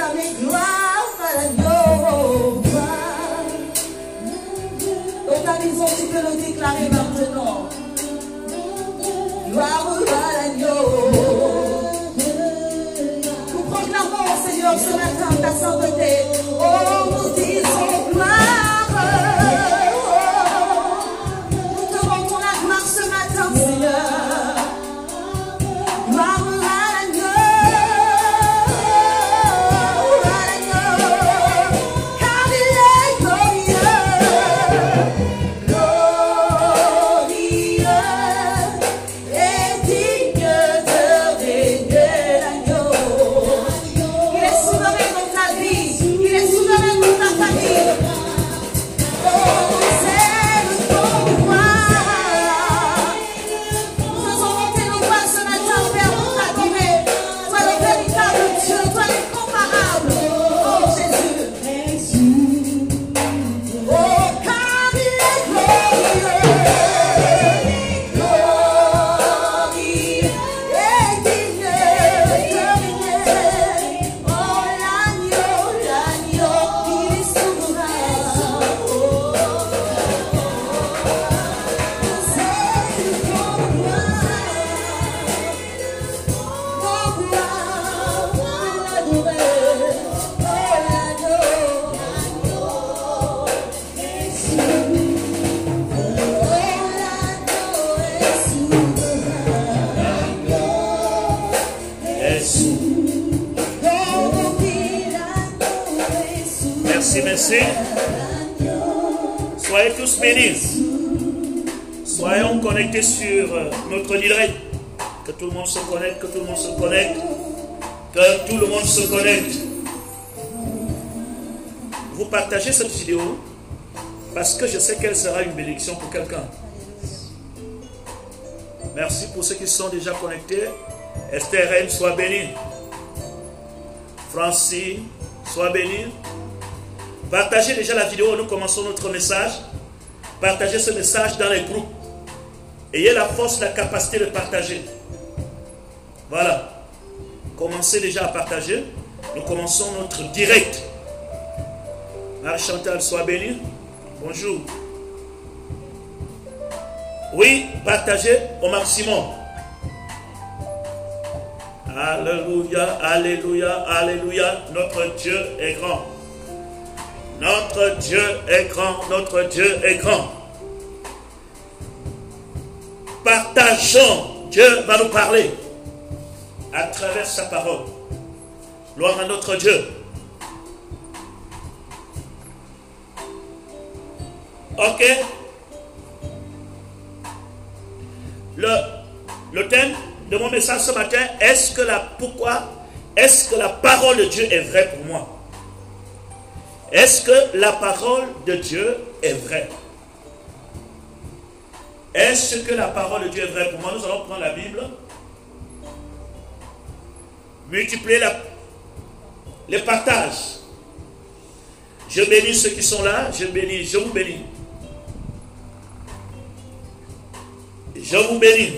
proclamer gloire. Dans ta maison, tu peux le déclarer maintenant. Gloire à l'agneau. Nous proclamons, Seigneur, ce matin ta sainteté. Que tout le monde se connecte. Vous partagez cette vidéo parce que je sais qu'elle sera une bénédiction pour quelqu'un. Merci pour ceux qui sont déjà connectés. Esther Rennes, sois bénie. Francine, sois bénie. Partagez déjà la vidéo, nous commençons notre message. Partagez ce message dans les groupes. Ayez la force, la capacité de partager. Voilà. Commencez déjà à partager. Nous commençons notre direct. Marie Chantal, sois bénie. Bonjour. Oui, partagez au maximum. Alléluia, Alléluia, Alléluia. Notre Dieu est grand. Notre Dieu est grand, notre Dieu est grand. Partageons, Dieu va nous parler à travers sa parole. Gloire à notre Dieu. Ok. Le, le thème de mon message ce matin, est-ce que la pourquoi est-ce que la parole de Dieu est vraie pour moi? Est-ce que la parole de Dieu est vraie? Est-ce que la parole de Dieu est vraie Pour moi, nous allons prendre la Bible, multiplier la, les partages. Je bénis ceux qui sont là, je bénis, je vous bénis. Je vous bénis.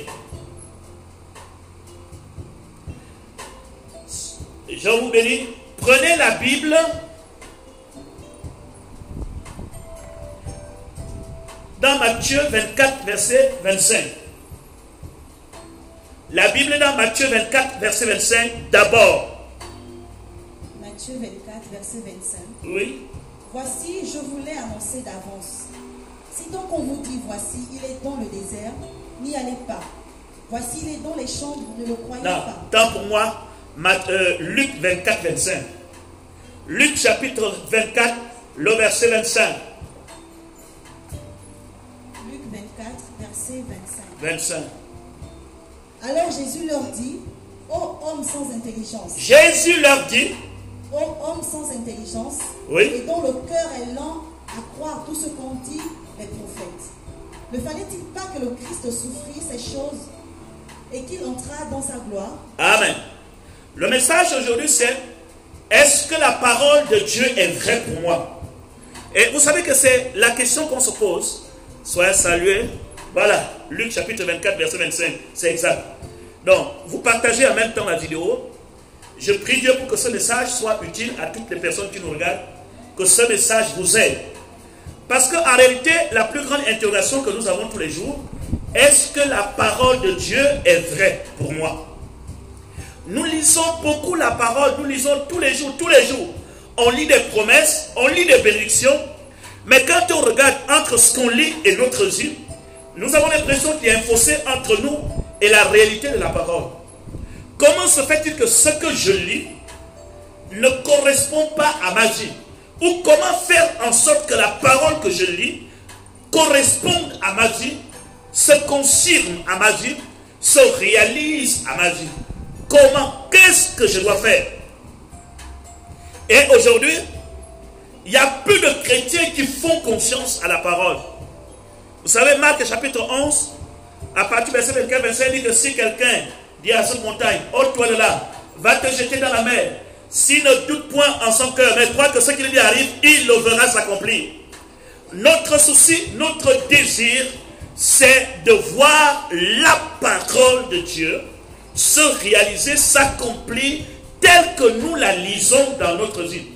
Je vous bénis. Prenez la Bible. Dans Matthieu 24, verset 25. La Bible dans Matthieu 24, verset 25, d'abord. Matthieu 24, verset 25. Oui. Voici, je vous l'ai annoncé d'avance. Si donc on vous dit, voici, il est dans le désert, n'y allez pas. Voici, il est dans les champs, ne le croyez Non, pas. tant pour moi, euh, Luc 24, 25. Luc chapitre 24, le verset 25. Luc 24, verset 25. 25. Alors Jésus leur dit, ô homme sans intelligence, Jésus leur dit, ô homme sans intelligence, Oui. et dont le cœur est lent à croire tout ce qu'ont dit les prophètes. Ne fallait-il pas que le Christ souffrit ces choses et qu'il entra dans sa gloire? Amen. Le message aujourd'hui c'est est-ce que la parole de Dieu est vraie pour moi? Et vous savez que c'est la question qu'on se pose. Soyez salués. Voilà, Luc chapitre 24, verset 25. C'est exact. Donc, vous partagez en même temps la vidéo. Je prie Dieu pour que ce message soit utile à toutes les personnes qui nous regardent. Que ce message vous aide. Parce qu'en réalité, la plus grande interrogation que nous avons tous les jours, est-ce que la parole de Dieu est vraie pour moi? Nous lisons beaucoup la parole, nous lisons tous les jours, tous les jours. On lit des promesses, on lit des bénédictions, mais quand on regarde entre ce qu'on lit et notre vie, nous avons l'impression qu'il y a un fossé entre nous et la réalité de la parole. Comment se fait-il que ce que je lis ne correspond pas à ma vie? Ou comment faire en sorte que la parole que je lis corresponde à ma vie, se confirme à ma vie, se réalise à ma vie? Comment? Qu'est-ce que je dois faire? Et aujourd'hui, il y a peu de chrétiens qui font confiance à la parole. Vous savez, Marc chapitre 11, à partir du verset 24, 25, dit que si quelqu'un dit à cette montagne, ôte-toi de là, va te jeter dans la mer, s'il ne doute point en son cœur, mais croit que ce qu'il lui arrive, il le verra s'accomplir. Notre souci, notre désir, c'est de voir la parole de Dieu se réaliser, s'accomplir telle que nous la lisons dans notre vie.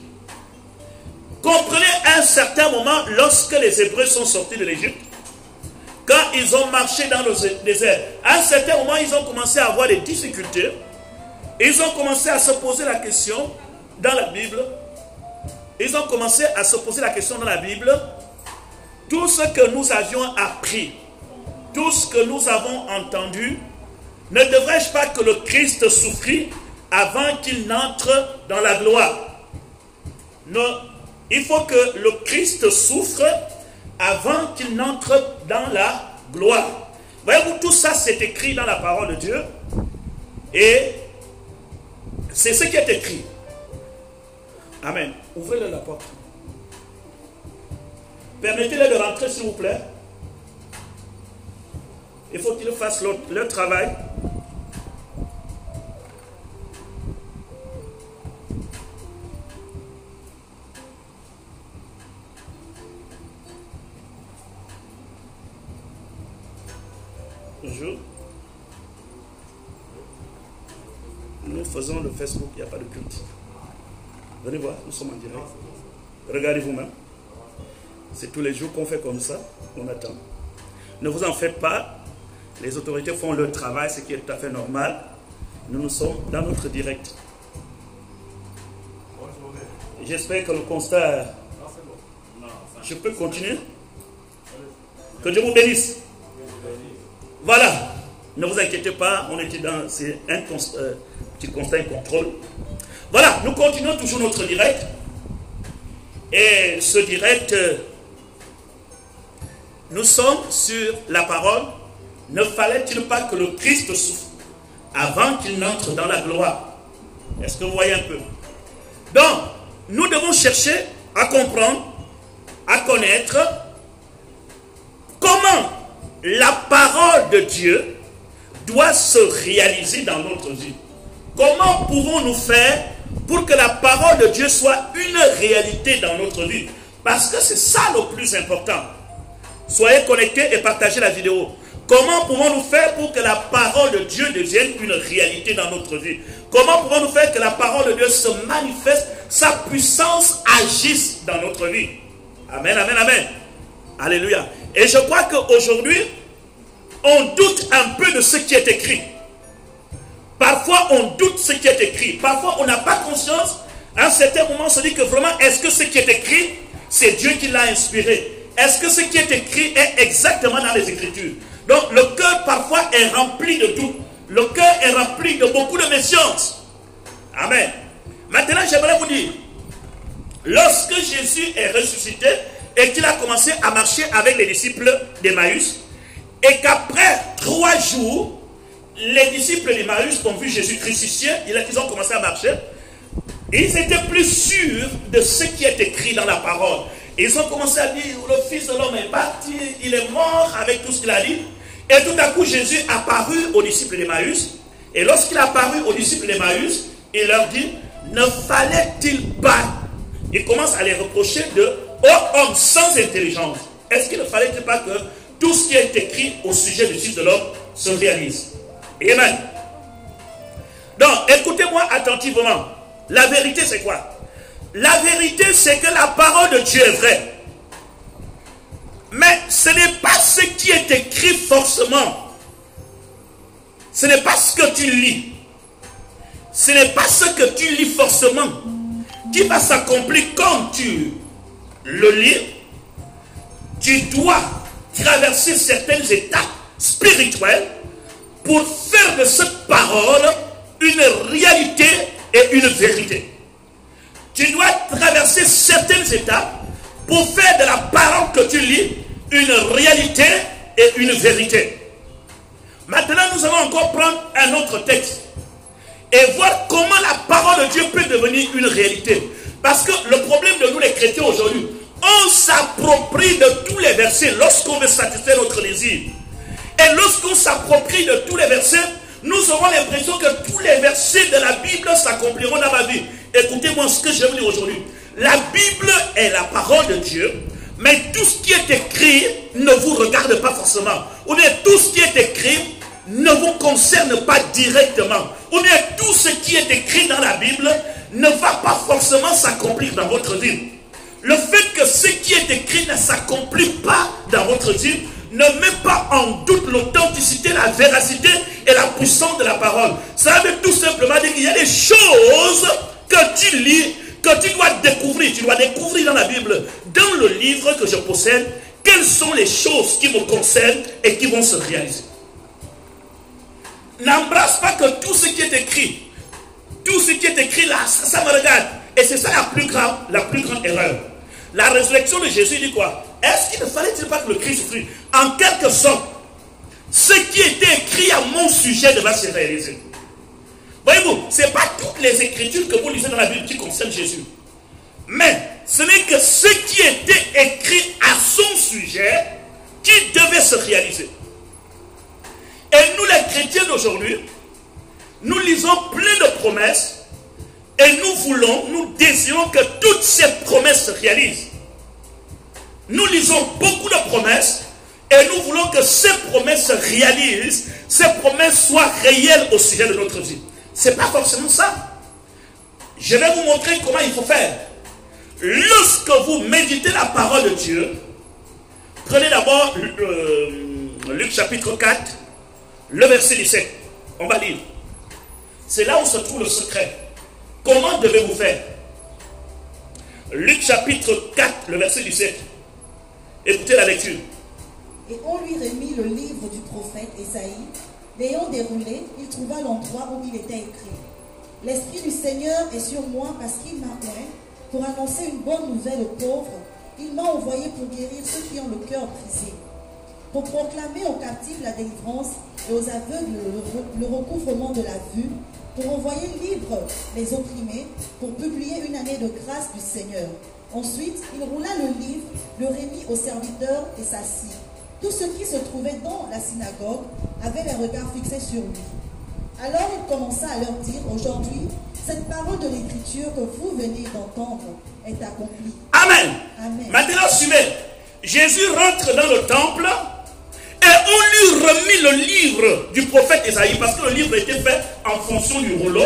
Comprenez un certain moment, lorsque les Hébreux sont sortis de l'Égypte, quand ils ont marché dans le désert, à un certain moment, ils ont commencé à avoir des difficultés. Ils ont commencé à se poser la question dans la Bible. Ils ont commencé à se poser la question dans la Bible. Tout ce que nous avions appris, tout ce que nous avons entendu, ne devrais-je pas que le Christ souffrit avant qu'il n'entre dans la gloire? Non, il faut que le Christ souffre avant qu'il n'entre dans la gloire. Voyez-vous, tout ça c'est écrit dans la parole de Dieu. Et c'est ce qui est écrit. Amen. Ouvrez-le la porte. Permettez-les de rentrer, s'il vous plaît. Il faut qu'ils fassent leur, leur travail. Bonjour. Nous faisons le Facebook, il n'y a pas de culte. Venez voir, nous sommes en direct. Regardez vous-même. C'est tous les jours qu'on fait comme ça, on attend. Ne vous en faites pas. Les autorités font leur travail, ce qui est tout à fait normal. Nous nous sommes dans notre direct. J'espère que le constat... Je peux continuer? Que Dieu vous bénisse. Voilà. Ne vous inquiétez pas, on était dans c'est un euh, petit constat, un contrôle. Voilà, nous continuons toujours notre direct. Et ce direct, euh, nous sommes sur la parole. Ne fallait-il pas que le Christ souffre avant qu'il n'entre dans la gloire? Est-ce que vous voyez un peu? Donc, nous devons chercher à comprendre, à connaître comment la parole de Dieu doit se réaliser dans notre vie. Comment pouvons-nous faire pour que la parole de Dieu soit une réalité dans notre vie? Parce que c'est ça le plus important. Soyez connectés et partagez la vidéo. Comment pouvons-nous faire pour que la parole de Dieu devienne une réalité dans notre vie? Comment pouvons-nous faire que la parole de Dieu se manifeste, sa puissance agisse dans notre vie? Amen, amen, amen. Alléluia. Et je crois qu'aujourd'hui, on doute un peu de ce qui est écrit. Parfois, on doute ce qui est écrit. Parfois, on n'a pas conscience. À un certain moment, on se dit que vraiment, est-ce que ce qui est écrit, c'est Dieu qui l'a inspiré? Est-ce que ce qui est écrit est exactement dans les Écritures? Donc, le cœur, parfois, est rempli de doute. Le cœur est rempli de beaucoup de méfiance. Amen. Maintenant, j'aimerais vous dire, lorsque Jésus est ressuscité et qu'il a commencé à marcher avec les disciples d'Emmaüs, et qu'après trois jours, les disciples d'Emmaüs ont vu Jésus crucifié, ils ont commencé à marcher, ils étaient plus sûrs de ce qui est écrit dans la parole. Ils ont commencé à dire, le Fils de l'homme est parti, il est mort avec tout ce qu'il a dit. Et tout à coup, Jésus apparut aux disciples d'Emmaüs. Et lorsqu'il est apparu aux disciples d'Emmaüs, il leur dit, ne fallait-il pas Il commence à les reprocher de, oh homme sans intelligence. Est-ce qu'il ne fallait-il pas que tout ce qui est écrit au sujet du Fils de l'homme se réalise? Amen. Donc, écoutez-moi attentivement. La vérité, c'est quoi? La vérité, c'est que la parole de Dieu est vraie. Mais ce n'est pas ce qui est écrit forcément. Ce n'est pas ce que tu lis. Ce n'est pas ce que tu lis forcément qui va s'accomplir quand tu le lis. Tu dois traverser certaines étapes spirituelles pour faire de cette parole une réalité et une vérité. Tu dois traverser certaines étapes pour faire de la parole que tu lis une réalité et une vérité. Maintenant, nous allons encore prendre un autre texte et voir comment la parole de Dieu peut devenir une réalité. Parce que le problème de nous les chrétiens aujourd'hui, on s'approprie de tous les versets lorsqu'on veut satisfaire notre désir. Et lorsqu'on s'approprie de tous les versets, nous aurons l'impression que tous les versets de la Bible s'accompliront dans ma vie. Écoutez-moi ce que je vais vous dire aujourd'hui. La Bible est la parole de Dieu, mais tout ce qui est écrit ne vous regarde pas forcément. Ou bien tout ce qui est écrit ne vous concerne pas directement. Ou bien tout ce qui est écrit dans la Bible ne va pas forcément s'accomplir dans votre vie. Le fait que ce qui est écrit ne s'accomplit pas dans votre vie ne met pas en doute l'authenticité, la véracité et la puissance de la parole. Ça veut tout simplement dire qu'il y a des choses que tu lis, que tu dois découvrir. Tu dois découvrir dans la Bible, dans le livre que je possède, quelles sont les choses qui me concernent et qui vont se réaliser. N'embrasse pas que tout ce qui est écrit, tout ce qui est écrit là, ça, me regarde. Et c'est ça la plus grave, la plus grande erreur. La résurrection de Jésus dit quoi? Est-ce qu'il ne fallait-il pas que le Christ souffrit En quelque sorte, ce qui était écrit à mon sujet devait se réaliser. Voyez-vous, ce n'est pas toutes les écritures que vous lisez dans la Bible qui concernent Jésus. Mais ce n'est que ce qui était écrit à son sujet qui devait se réaliser. Et nous, les chrétiens d'aujourd'hui, nous lisons plein de promesses et nous voulons, nous désirons que toutes ces promesses se réalisent. Nous lisons beaucoup de promesses et nous voulons que ces promesses se réalisent, ces promesses soient réelles au sujet de notre vie. Ce n'est pas forcément ça. Je vais vous montrer comment il faut faire. Lorsque vous méditez la parole de Dieu, prenez d'abord euh, Luc chapitre 4, le verset 17. On va lire. C'est là où se trouve le secret. Comment devez-vous faire? Luc chapitre 4, le verset 17. Écoutez la lecture. Et on lui remit le livre du prophète Esaïe. L'ayant déroulé, il trouva l'endroit où il était écrit. L'Esprit du Seigneur est sur moi parce qu'il m'a oint pour annoncer une bonne nouvelle aux pauvres. Il m'a envoyé pour guérir ceux qui ont le cœur brisé, pour proclamer aux captifs la délivrance et aux aveugles le recouvrement de la vue, pour envoyer libre les opprimés, pour publier une année de grâce du Seigneur. Ensuite, il roula le livre, le remit au serviteur et s'assit. Tous ceux qui se trouvaient dans la synagogue avaient les regards fixés sur lui. Alors il commença à leur dire, aujourd'hui, cette parole de l'écriture que vous venez d'entendre est accomplie. Amen. Amen. Maintenant, suivez. Jésus rentre dans le temple on lui remit le livre du prophète Isaïe parce que le livre était fait en fonction du rouleau.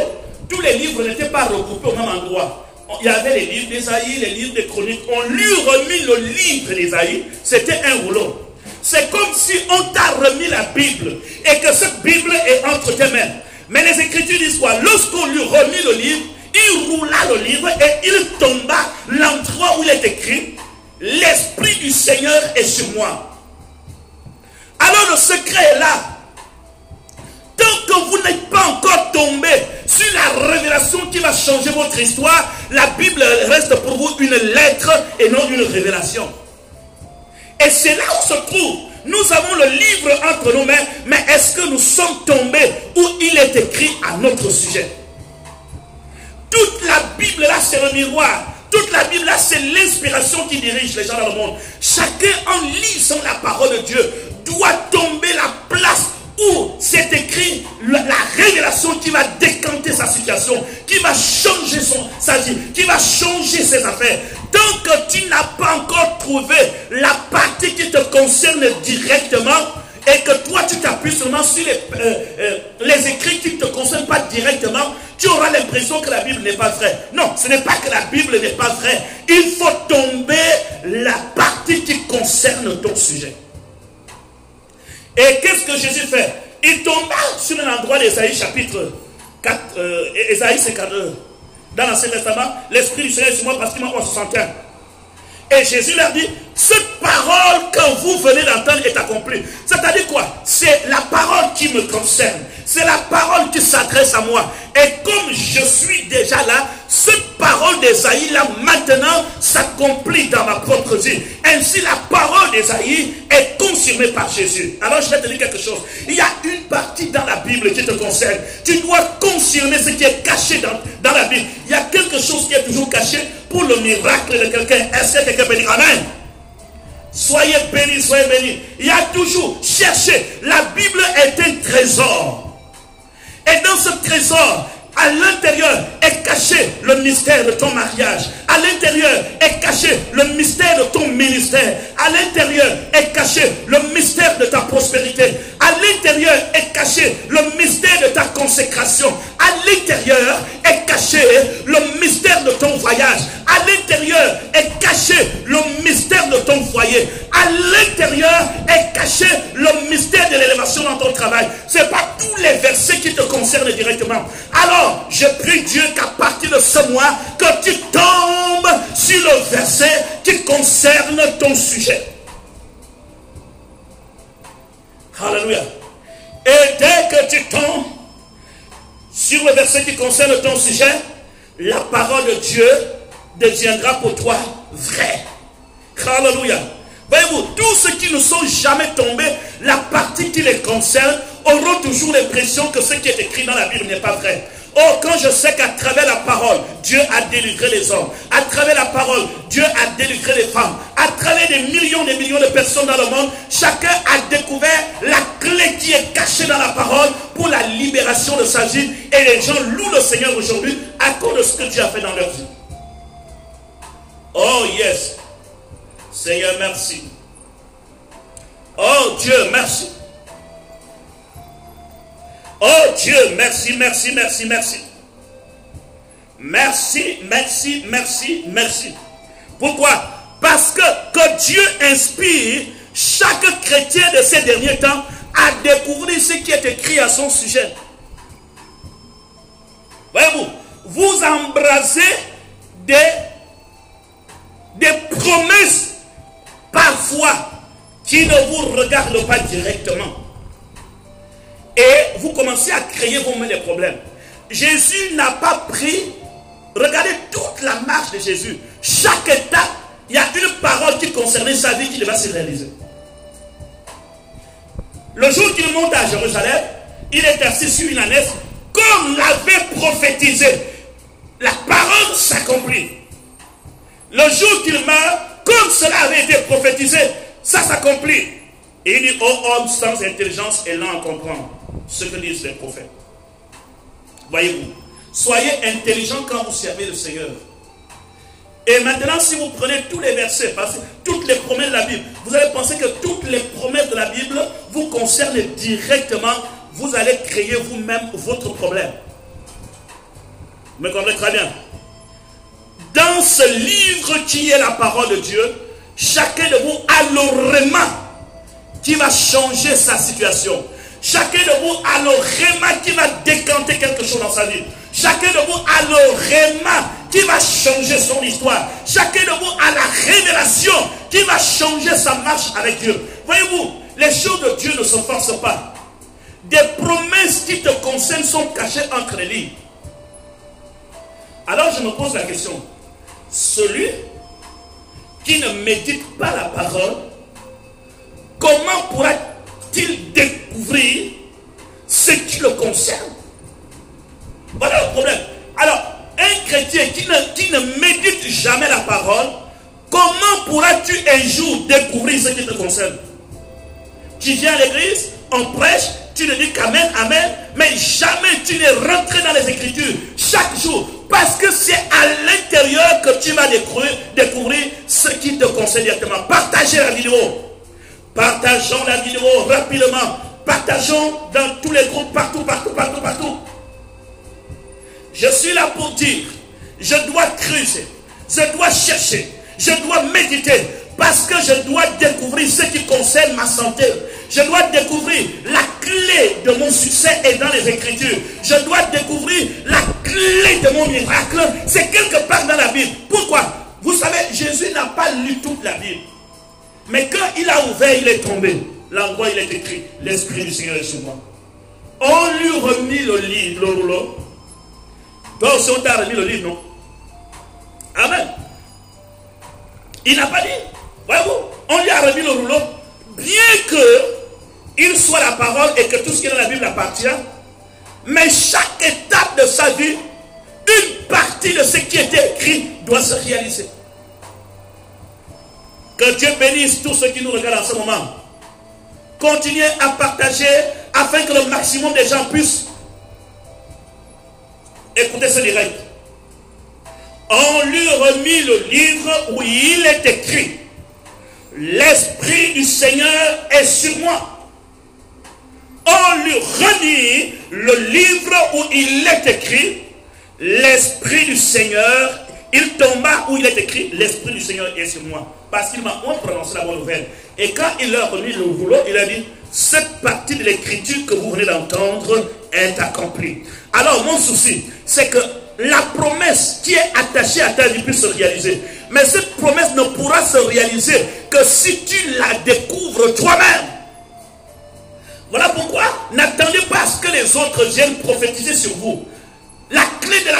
Tous les livres n'étaient pas regroupés au même endroit. Il y avait les livres d'Isaïe, les livres des chroniques. On lui remit le livre d'Isaïe. C'était un rouleau. C'est comme si on t'a remis la Bible et que cette Bible est entre tes mains. Mais les Écritures disent quoi? Lorsqu'on lui remit le livre, il roula le livre et il tomba l'endroit où il est écrit L'Esprit du Seigneur est sur moi. Alors le secret est là. Tant que vous n'êtes pas encore tombé sur la révélation qui va changer votre histoire, la Bible reste pour vous une lettre et non une révélation. Et c'est là où se trouve. Nous avons le livre entre nos mains, mais est-ce que nous sommes tombés où il est écrit à notre sujet? Toute la Bible là, c'est le miroir. Toute la Bible là, c'est l'inspiration qui dirige les gens dans le monde. Chacun en lisant la parole de Dieu doit tomber la place où c'est écrit la, la révélation qui va décanter sa situation, qui va changer son, sa vie, qui va changer ses affaires. Tant que tu n'as pas encore trouvé la partie qui te concerne directement, et que toi tu t'appuies seulement sur les, euh, euh, les écrits qui ne te concernent pas directement, tu auras l'impression que la Bible n'est pas vraie. Non, ce n'est pas que la Bible n'est pas vraie. Il faut tomber la partie qui concerne ton sujet. Et qu'est-ce que Jésus fait? Il tomba sur un endroit d'Ésaïe chapitre 4, euh, Ésaïe 52. Dans l'Ancien Testament, l'Esprit du Seigneur est sur moi parce qu'il m'a en 61. Et Jésus leur dit, cette parole que vous venez d'entendre est accomplie. C'est-à-dire quoi? C'est la parole qui me concerne. C'est la parole qui s'adresse à moi. Et comme je suis déjà là, cette parole d'Esaïe là maintenant s'accomplit dans ma propre vie. Ainsi la parole d'Esaïe est confirmée par Jésus. Alors je vais te dire quelque chose. Il y a une partie dans la Bible qui te concerne. Tu dois confirmer ce qui est caché dans, dans la Bible. Il y a quelque chose qui est toujours caché pour le miracle de quelqu'un. Est-ce que quelqu'un peut dire Amen? Soyez bénis, soyez bénis. Il y a toujours, cherchez. La Bible est un trésor. Et dans ce trésor, à l'intérieur est caché le mystère de ton mariage. À l'intérieur est caché le mystère de ton ministère. À l'intérieur est caché le mystère de ta prospérité. À l'intérieur est caché le mystère de ta consécration. À l'intérieur est caché le mystère de ton voyage. À l'intérieur est caché le mystère de ton foyer. À l'intérieur est caché le mystère de l'élévation dans ton travail. Ce n'est pas tous les versets qui te concernent directement. Alors, je prie Dieu qu'à partir de ce mois, que tu tombes sur le verset qui concerne ton sujet. Alléluia. Et dès que tu tombes sur le verset qui concerne ton sujet, la parole de Dieu deviendra pour toi vraie. Alléluia. Voyez-vous, tous ceux qui ne sont jamais tombés, la partie qui les concerne auront toujours l'impression que ce qui est écrit dans la Bible n'est pas vrai. Oh, quand je sais qu'à travers la parole, Dieu a délivré les hommes. À travers la parole, Dieu a délivré les femmes. À travers des millions et des millions de personnes dans le monde, chacun a découvert la clé qui est cachée dans la parole pour la libération de sa vie. Et les gens louent le Seigneur aujourd'hui à cause de ce que Dieu a fait dans leur vie. Oh yes. Seigneur, merci. Oh Dieu, merci. Oh Dieu, merci, merci, merci, merci. Merci, merci, merci, merci. Pourquoi? Parce que, Dieu inspire chaque chrétien de ces derniers temps à découvrir ce qui est écrit à son sujet. Voyez-vous, vous embrasez des, des promesses parfois qui ne vous regardent pas directement. Et vous commencez à créer vous-même des problèmes. Jésus n'a pas pris, regardez toute la marche de Jésus. Chaque étape, il y a une parole qui concernait sa vie qui devait se réaliser. Le jour qu'il monte à Jérusalem, il est assis sur une ânesse, comme l'avait prophétisé. La parole s'accomplit. le jour qu'il meurt, comme cela avait été prophétisé, ça s'accomplit. Et il dit, oh homme sans intelligence et lent à comprendre ce que disent les prophètes. Voyez-vous, soyez intelligents quand vous servez le Seigneur. Et maintenant, si vous prenez tous les versets, toutes les promesses de la Bible, vous allez penser que toutes les promesses de la Bible vous concernent directement. Vous allez créer vous-même votre problème. Vous me comprenez très bien. Dans ce livre qui est la parole de Dieu, chacun de vous a le qui va changer sa situation. Chacun de vous a le qui va décanter quelque chose dans sa vie. Chacun de vous a le qui va changer son histoire. Chacun de vous a la révélation qui va changer sa marche avec Dieu. Voyez-vous, les choses de Dieu ne se forcent pas. Des promesses qui te concernent sont cachées entre les lignes. Alors je me pose la question. Celui qui ne médite pas la parole, comment pourra-t-il découvrir ce qui le concerne? Voilà le problème. Alors, un chrétien qui ne, qui ne médite jamais la parole, comment pourras-tu un jour découvrir ce qui te concerne? Tu viens à l'église, on prêche, tu ne dis qu'Amen, Amen, mais jamais tu n'es rentré dans les Écritures chaque jour. Parce que c'est à l'intérieur que tu vas découvrir, découvrir ce qui te concerne directement. Partagez la vidéo. Partageons la vidéo rapidement. Partageons dans tous les groupes, partout, partout, partout, partout. Je suis là pour dire, je dois creuser, je dois chercher, je dois méditer, parce que je dois découvrir ce qui concerne ma santé. Je dois découvrir la clé de mon succès est dans les Écritures. Je dois découvrir la clé de mon miracle. C'est quelque part dans la Bible. Pourquoi? Vous savez, Jésus n'a pas lu toute la Bible. Mais quand il a ouvert, il est tombé. L'endroit, il est écrit, l'Esprit du Seigneur est sur moi. On lui remis le livre, le rouleau. Toi aussi, on t'a remis le livre, non Amen. Il n'a pas dit. Voyez-vous, on lui a remis le rouleau. Bien que il soit la parole et que tout ce qui est dans la Bible appartient, mais chaque étape de sa vie, une partie de ce qui était écrit doit se réaliser. Que Dieu bénisse tous ceux qui nous regardent en ce moment. Continuez à partager afin que le maximum des gens puissent écouter ce direct. On lui remit le livre où il est écrit L'Esprit du Seigneur est sur moi. On lui remit le livre où il est écrit L'Esprit du Seigneur. Il tomba où il est écrit L'Esprit du Seigneur est sur moi. Parce qu'il m'a prononcé la bonne nouvelle. Et quand il leur remis le boulot, il a dit Cette partie de l'écriture que vous venez d'entendre est accomplie. Alors, mon souci, c'est que la promesse qui est attachée à ta vie puisse se réaliser. Mais cette promesse ne pourra se réaliser que si tu la découvres toi-même. Voilà pourquoi n'attendez pas à ce que les autres viennent prophétiser sur vous.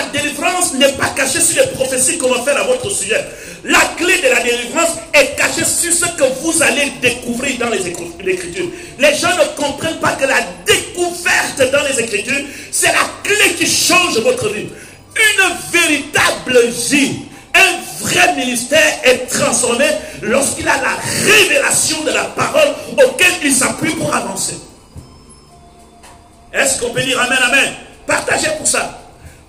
La délivrance n'est pas cachée sur les prophéties qu'on va faire à votre sujet. La clé de la délivrance est cachée sur ce que vous allez découvrir dans les Écritures. Les gens ne comprennent pas que la découverte dans les Écritures, c'est la clé qui change votre vie. Une véritable vie, un vrai ministère est transformé lorsqu'il a la révélation de la parole auquel il s'appuie pour avancer. Est-ce qu'on peut dire Amen, Amen? Partagez pour ça.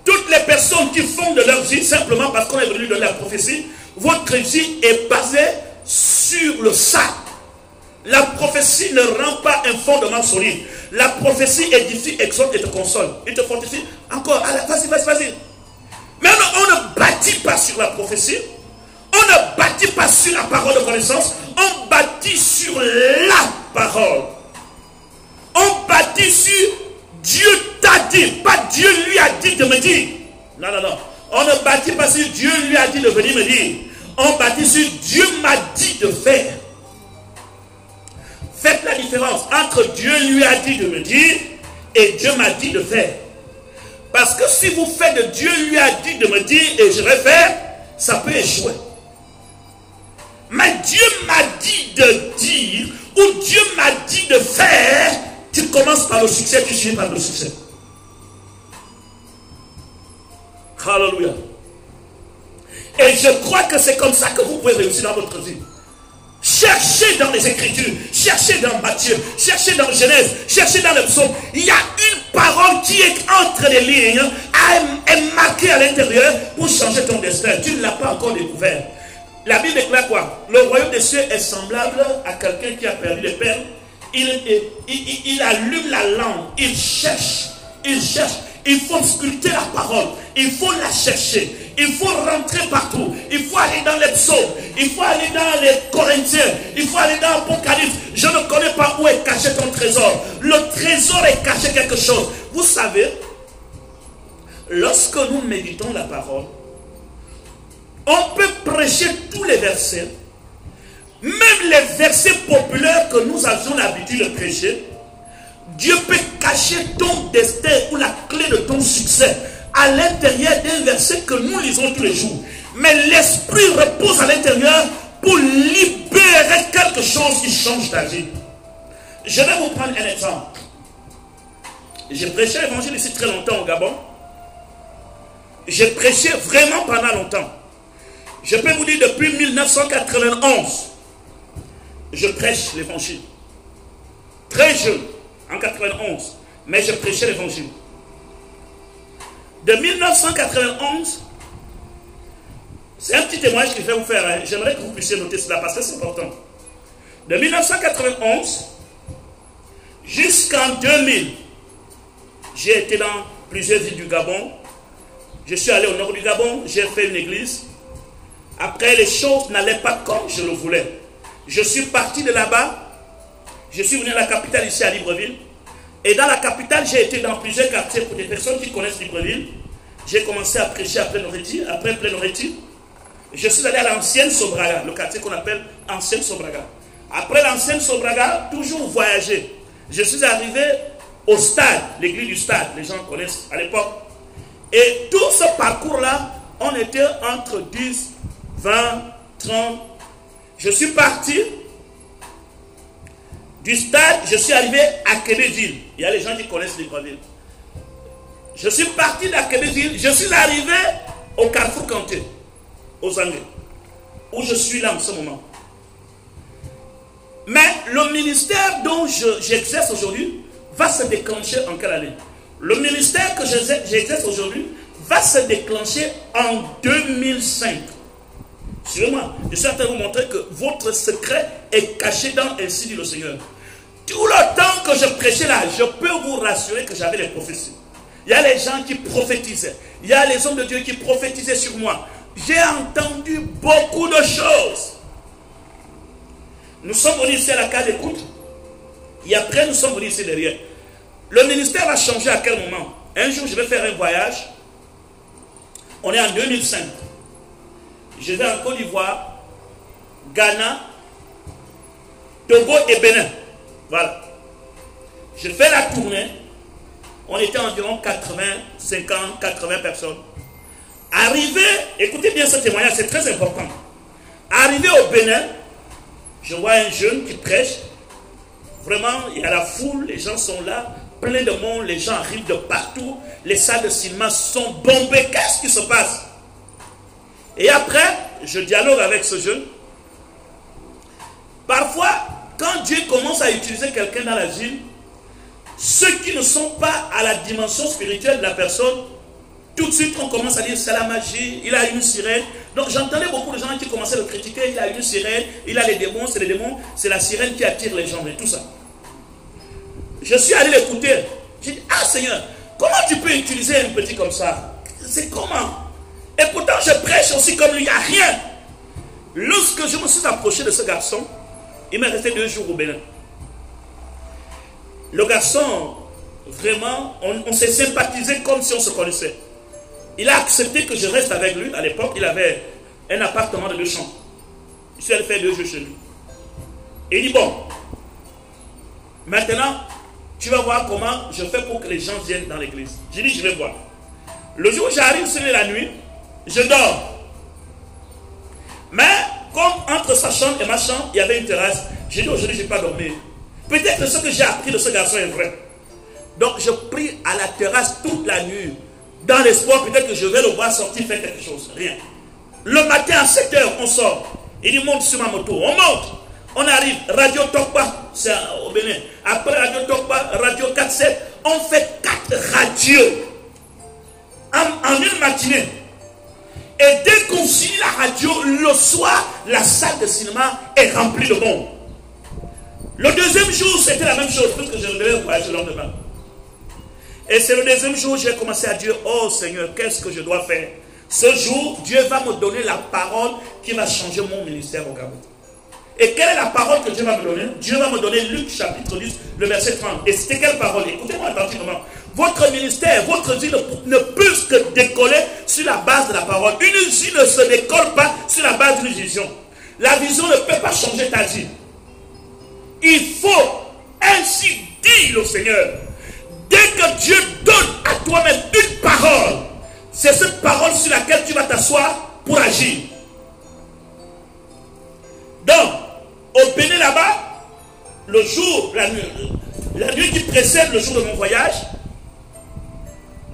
Toutes les personnes qui font de leur vie simplement parce qu'on est venu de la prophétie, votre vie est basée sur le ça. La prophétie ne rend pas un fondement solide. La prophétie édifie, exhorte et te console. Il te fortifie. Encore, vas-y, vas-y, vas-y. Mais on ne bâtit pas sur la prophétie. On ne bâtit pas sur la parole de connaissance. On bâtit sur la parole. On bâtit sur Dieu t'a dit, pas Dieu lui a dit de me dire. Non, non, non. On ne bâtit pas sur Dieu lui a dit de venir me dire. On bâtit sur Dieu m'a dit de faire. Faites la différence entre Dieu lui a dit de me dire et Dieu m'a dit de faire. Parce que si vous faites de Dieu lui a dit de me dire et je vais faire, ça peut échouer. Mais Dieu m'a dit de dire ou Dieu m'a dit de faire, tu commences par le succès, tu finis par le succès. Alléluia. Et je crois que c'est comme ça que vous pouvez réussir dans votre vie. Cherchez dans les Écritures, cherchez dans Matthieu, cherchez dans Genèse, cherchez dans le psaume. Il y a une parole qui est entre les lignes, est marquée à l'intérieur pour changer ton destin. Tu ne l'as pas encore découvert. La Bible déclare quoi? Le royaume des cieux est semblable à quelqu'un qui a perdu les perles. Il, allume la lampe, il cherche, il cherche. Il faut sculpter la parole, il faut la chercher. Il faut rentrer partout. Il faut aller dans les psaumes. Il faut aller dans les Corinthiens. Il faut aller dans l'Apocalypse. Je ne connais pas où est caché ton trésor. Le trésor est caché quelque chose. Vous savez, lorsque nous méditons la parole, on peut prêcher tous les versets, même les versets populaires que nous avions l'habitude de prêcher. Dieu peut cacher ton destin ou la clé de ton succès à l'intérieur d'un verset que nous lisons tous les jours. Mais l'esprit repose à l'intérieur pour libérer quelque chose qui change ta vie. Je vais vous prendre un exemple. J'ai prêché l'évangile ici très longtemps au Gabon. J'ai prêché vraiment pendant longtemps. Je peux vous dire depuis 1991, je prêche l'évangile. Très jeune, en 91, mais je prêchais l'évangile. De 1991, c'est un petit témoignage que je vais vous faire. Hein. J'aimerais que vous puissiez noter cela parce que c'est important. De 1991 jusqu'en 2000, j'ai été dans plusieurs villes du Gabon. Je suis allé au nord du Gabon, j'ai fait une église. Après, les choses n'allaient pas comme je le voulais. Je suis parti de là-bas. Je suis venu à la capitale ici à Libreville. Et dans la capitale, j'ai été dans plusieurs quartiers pour des personnes qui connaissent Libreville. J'ai commencé à prêcher à pleine Après pleine je suis allé à l'ancienne Sobraga, le quartier qu'on appelle ancienne Sobraga. Après l'ancienne Sobraga, toujours voyager. Je suis arrivé au stade, l'église du stade, les gens connaissent à l'époque. Et tout ce parcours-là, on était entre 10, 20, 30. Je suis parti du stade, je suis arrivé à Québéville. Il y a les gens qui connaissent Libreville. Je suis parti d'Akébéville, je suis arrivé au Carrefour Canté, aux Anglais, où je suis là en ce moment. Mais le ministère dont j'exerce aujourd'hui va se déclencher en quelle année? Le ministère que j'exerce aujourd'hui va se déclencher en 2005. Suivez-moi, je suis en train de vous montrer que votre secret est caché dans Ainsi dit le Seigneur. Tout le temps que je prêchais là, je peux vous rassurer que j'avais les prophéties. Il y a les gens qui prophétisaient. Il y a les hommes de Dieu qui prophétisaient sur moi. J'ai entendu beaucoup de choses. Nous sommes venus ici à la case d'écoute. Et après, nous sommes venus ici derrière. Le ministère va changer à quel moment? Un jour, je vais faire un voyage. On est en 2005. Je vais en Côte d'Ivoire, Ghana, Togo et Bénin. Voilà. Je fais la tournée. On était environ 80, 50, 80 personnes. Arrivé, écoutez bien ce témoignage, c'est très important. Arrivé au Bénin, je vois un jeune qui prêche. Vraiment, il y a la foule, les gens sont là, plein de monde, les gens arrivent de partout, les salles de cinéma sont bombées. Qu'est-ce qui se passe? Et après, je dialogue avec ce jeune. Parfois, quand Dieu commence à utiliser quelqu'un dans la ville, ceux qui ne sont pas à la dimension spirituelle de la personne, tout de suite on commence à dire c'est la magie, il a une sirène. Donc j'entendais beaucoup de gens qui commençaient à le critiquer, il a une sirène, il a les démons, c'est les démons, c'est la sirène qui attire les gens et tout ça. Je suis allé l'écouter. J'ai dit, ah Seigneur, comment tu peux utiliser un petit comme ça? C'est comment? Et pourtant je prêche aussi comme lui, il n'y a rien. Lorsque je me suis approché de ce garçon, il m'est resté deux jours au Bénin. Le garçon, vraiment, on, s'est sympathisé comme si on se connaissait. Il a accepté que je reste avec lui. À l'époque, il avait un appartement de deux chambres. Je suis allé faire deux jours chez lui. Et il dit, bon, maintenant, tu vas voir comment je fais pour que les gens viennent dans l'église. J'ai dit, je vais voir. Le jour où j'arrive, c'est la nuit, je dors. Mais comme entre sa chambre et ma chambre, il y avait une terrasse, j'ai dit aujourd'hui, je n'ai pas dormi. Peut-être que ce que j'ai appris de ce garçon est vrai. Donc je prie à la terrasse toute la nuit, dans l'espoir peut-être que je vais le voir sortir faire quelque chose. Rien. Le matin à 7 heures, on sort. Il dit monte sur ma moto. On monte. On arrive. Radio Tokba, c'est au Bénin. Après Radio Tokba, Radio 4-7, on fait quatre radios en, une matinée. Et dès qu'on finit la radio, le soir, la salle de cinéma est remplie de monde. Le deuxième jour, c'était la même chose, que je devais voyager le lendemain. Et c'est le deuxième jour, j'ai commencé à dire, oh Seigneur, qu'est-ce que je dois faire? Ce jour, Dieu va me donner la parole qui va changer mon ministère au Gabon. Et quelle est la parole que Dieu va me donner? Dieu va me donner Luc chapitre 10, le verset 30. Et c'était quelle parole? Écoutez-moi attentivement. Votre ministère, votre vie ne, peut que décoller sur la base de la parole. Une vie ne se décolle pas sur la base d'une vision. La vision ne peut pas changer ta vie. Il faut ainsi dire au Seigneur. Dès que Dieu donne à toi-même une parole, c'est cette parole sur laquelle tu vas t'asseoir pour agir. Donc, au Bénin là-bas, le jour, la nuit, la nuit qui précède le jour de mon voyage,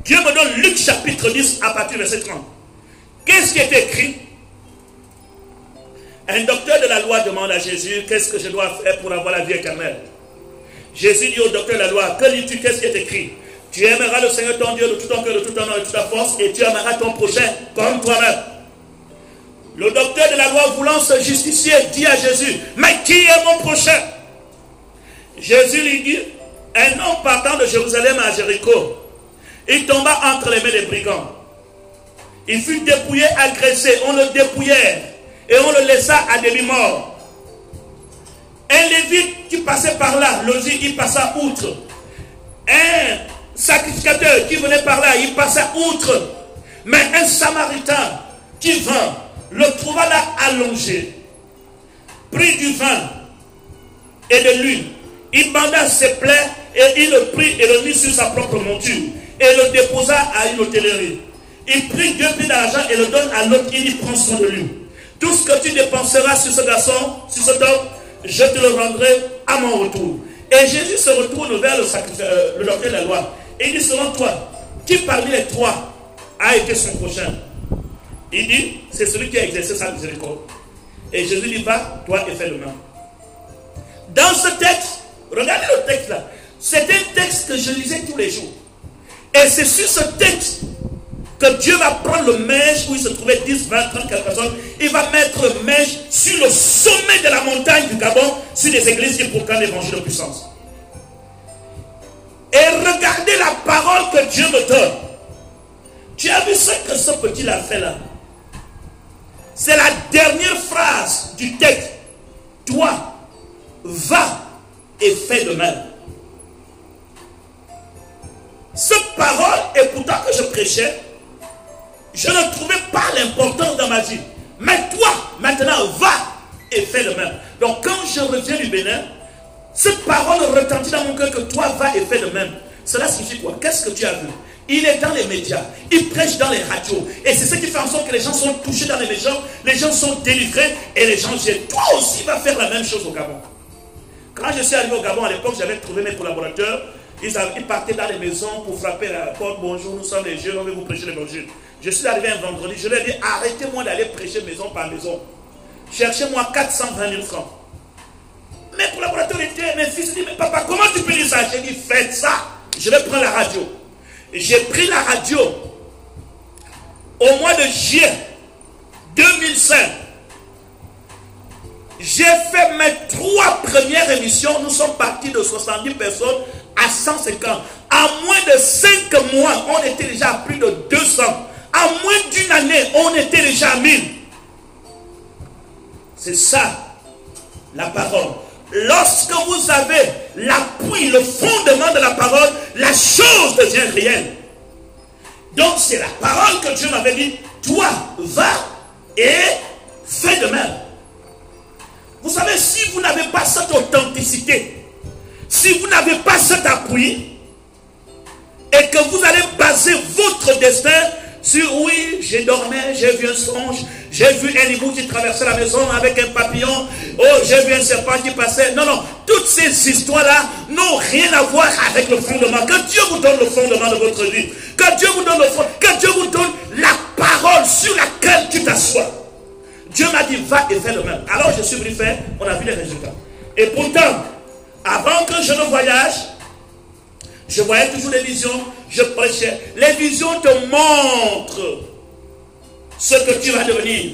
Dieu me donne Luc chapitre 10 à partir de verset 30. Qu'est-ce qui est écrit? Un docteur de la loi demande à Jésus, qu'est-ce que je dois faire pour avoir la vie éternelle? Jésus dit au docteur de la loi, que lis-tu, qu'est-ce qui est écrit? Tu aimeras le Seigneur ton Dieu de tout ton cœur, de tout ton âme, de toute ta force, et tu aimeras ton prochain comme toi-même. Le docteur de la loi voulant se justifier dit à Jésus, mais qui est mon prochain? Jésus lui dit, un homme partant de Jérusalem à Jéricho, il tomba entre les mains des brigands. Il fut dépouillé, agressé, on le dépouillait et on le laissa à demi-mort. Un lévite qui passait par là, le il passa outre. Un sacrificateur qui venait par là, il passa outre. Mais un samaritain qui vint, le trouva là allongé, prit du vin et de l'huile. Il banda ses plaies et il le prit et le mit sur sa propre monture et le déposa à une hôtellerie. Il prit deux pieds d'argent et le donne à l'autre, il y prend soin de lui. Tout ce que tu dépenseras sur ce garçon, sur ce homme, je te le rendrai à mon retour. Et Jésus se retourne vers le, euh, le docteur de la loi. Et il dit, selon toi, qui parmi les trois a été son prochain? Il dit, c'est celui qui a exercé sa miséricorde. Et Jésus dit, va, toi, et fais le même. Dans ce texte, regardez le texte là. C'est un texte que je lisais tous les jours. Et c'est sur ce texte que Dieu va prendre le mèche où il se trouvait 10, 20, 30, 40 personnes. Il va mettre le mèche sur le sommet de la montagne du Gabon, sur des églises qui proclament l'évangile de puissance. Et regardez la parole que Dieu me donne. Tu as vu ce que ce petit a fait là? C'est la dernière phrase du texte. Toi, va et fais de même. Cette parole, et pourtant que je prêchais, je ne trouvais pas l'importance dans ma vie. Mais toi, maintenant, va et fais le même. Donc quand je reviens du Bénin, cette parole retentit dans mon cœur que toi, va et fais le même. Cela signifie quoi? Qu'est-ce que tu as vu? Il est dans les médias, il prêche dans les radios. Et c'est ce qui fait en sorte que les gens sont touchés dans les médias, les gens sont délivrés et les gens viennent. Toi aussi, va faire la même chose au Gabon. Quand je suis arrivé au Gabon, à l'époque, j'avais trouvé mes collaborateurs ils, partaient dans les maisons pour frapper la porte. Bonjour, nous sommes les jeunes, on veut vous prêcher l'évangile. Je suis arrivé un vendredi, je leur ai dit arrêtez-moi d'aller prêcher maison par maison. Cherchez-moi 420 000 francs. Mes collaborateurs étaient, mes fils disent Mais papa, comment tu peux dire ça? J'ai dit Faites ça, je vais prendre la radio. J'ai pris la radio au mois de juillet 2005. J'ai fait mes trois premières émissions. Nous sommes partis de 70 personnes à 150. En moins de 5 mois, on était déjà à plus de 200. En moins d'une année, on était déjà à 1000. C'est ça, la parole. Lorsque vous avez l'appui, le fondement de la parole, la chose devient réelle. Donc c'est la parole que Dieu m'avait dit, toi, va et fais de même. Vous savez, si vous n'avez pas cette authenticité, si vous n'avez pas cet appui et que vous allez baser votre destin sur oui, j'ai dormi, j'ai vu un songe, j'ai vu un hibou qui traversait la maison avec un papillon, oh, j'ai vu un serpent qui passait. Non, non, toutes ces histoires-là n'ont rien à voir avec le fondement. Que Dieu vous donne le fondement de votre vie. Que Dieu vous donne le fond, que Dieu vous donne la parole sur laquelle tu t'assois. Dieu m'a dit, va et fais le même. Alors je suis venu faire, on a vu les résultats. Et pourtant, avant que je ne voyage, je voyais toujours les visions, je prêchais. Les visions te montrent ce que tu vas devenir.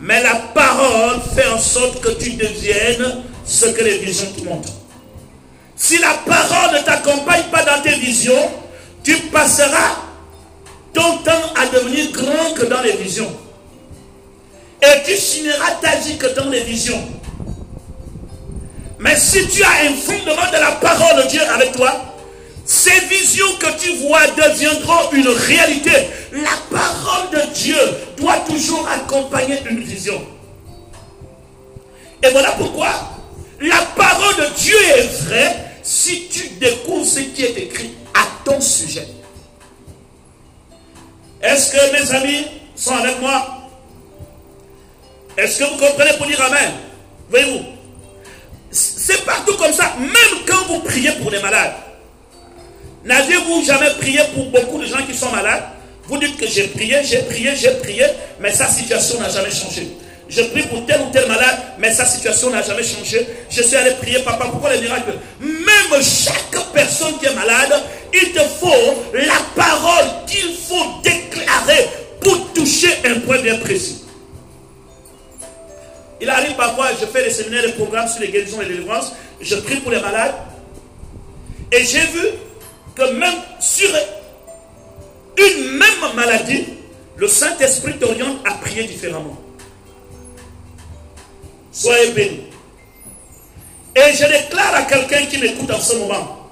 Mais la parole fait en sorte que tu deviennes ce que les visions te montrent. Si la parole ne t'accompagne pas dans tes visions, tu passeras ton temps à devenir grand que dans les visions. Et tu finiras ta vie que dans les visions. Mais si tu as un fondement de la parole de Dieu avec toi, ces visions que tu vois deviendront une réalité. La parole de Dieu doit toujours accompagner une vision. Et voilà pourquoi la parole de Dieu est vraie si tu découvres ce qui est écrit à ton sujet. Est-ce que mes amis sont avec moi? Est-ce que vous comprenez pour dire Amen? Voyez-vous? C'est partout comme ça, même quand vous priez pour les malades. N'avez-vous jamais prié pour beaucoup de gens qui sont malades? Vous dites que j'ai prié, j'ai prié, j'ai prié, mais sa situation n'a jamais changé. Je prie pour tel ou tel malade, mais sa situation n'a jamais changé. Je suis allé prier, papa, pourquoi les miracles? Même chaque personne qui est malade, il te faut la parole qu'il faut déclarer pour toucher un point bien précis. Il arrive parfois, je fais des séminaires, des programmes sur les guérisons et les délivrances, je prie pour les malades, et j'ai vu que même sur une même maladie, le Saint-Esprit t'oriente à prier différemment. Soyez bénis. Et je déclare à quelqu'un qui m'écoute en ce moment,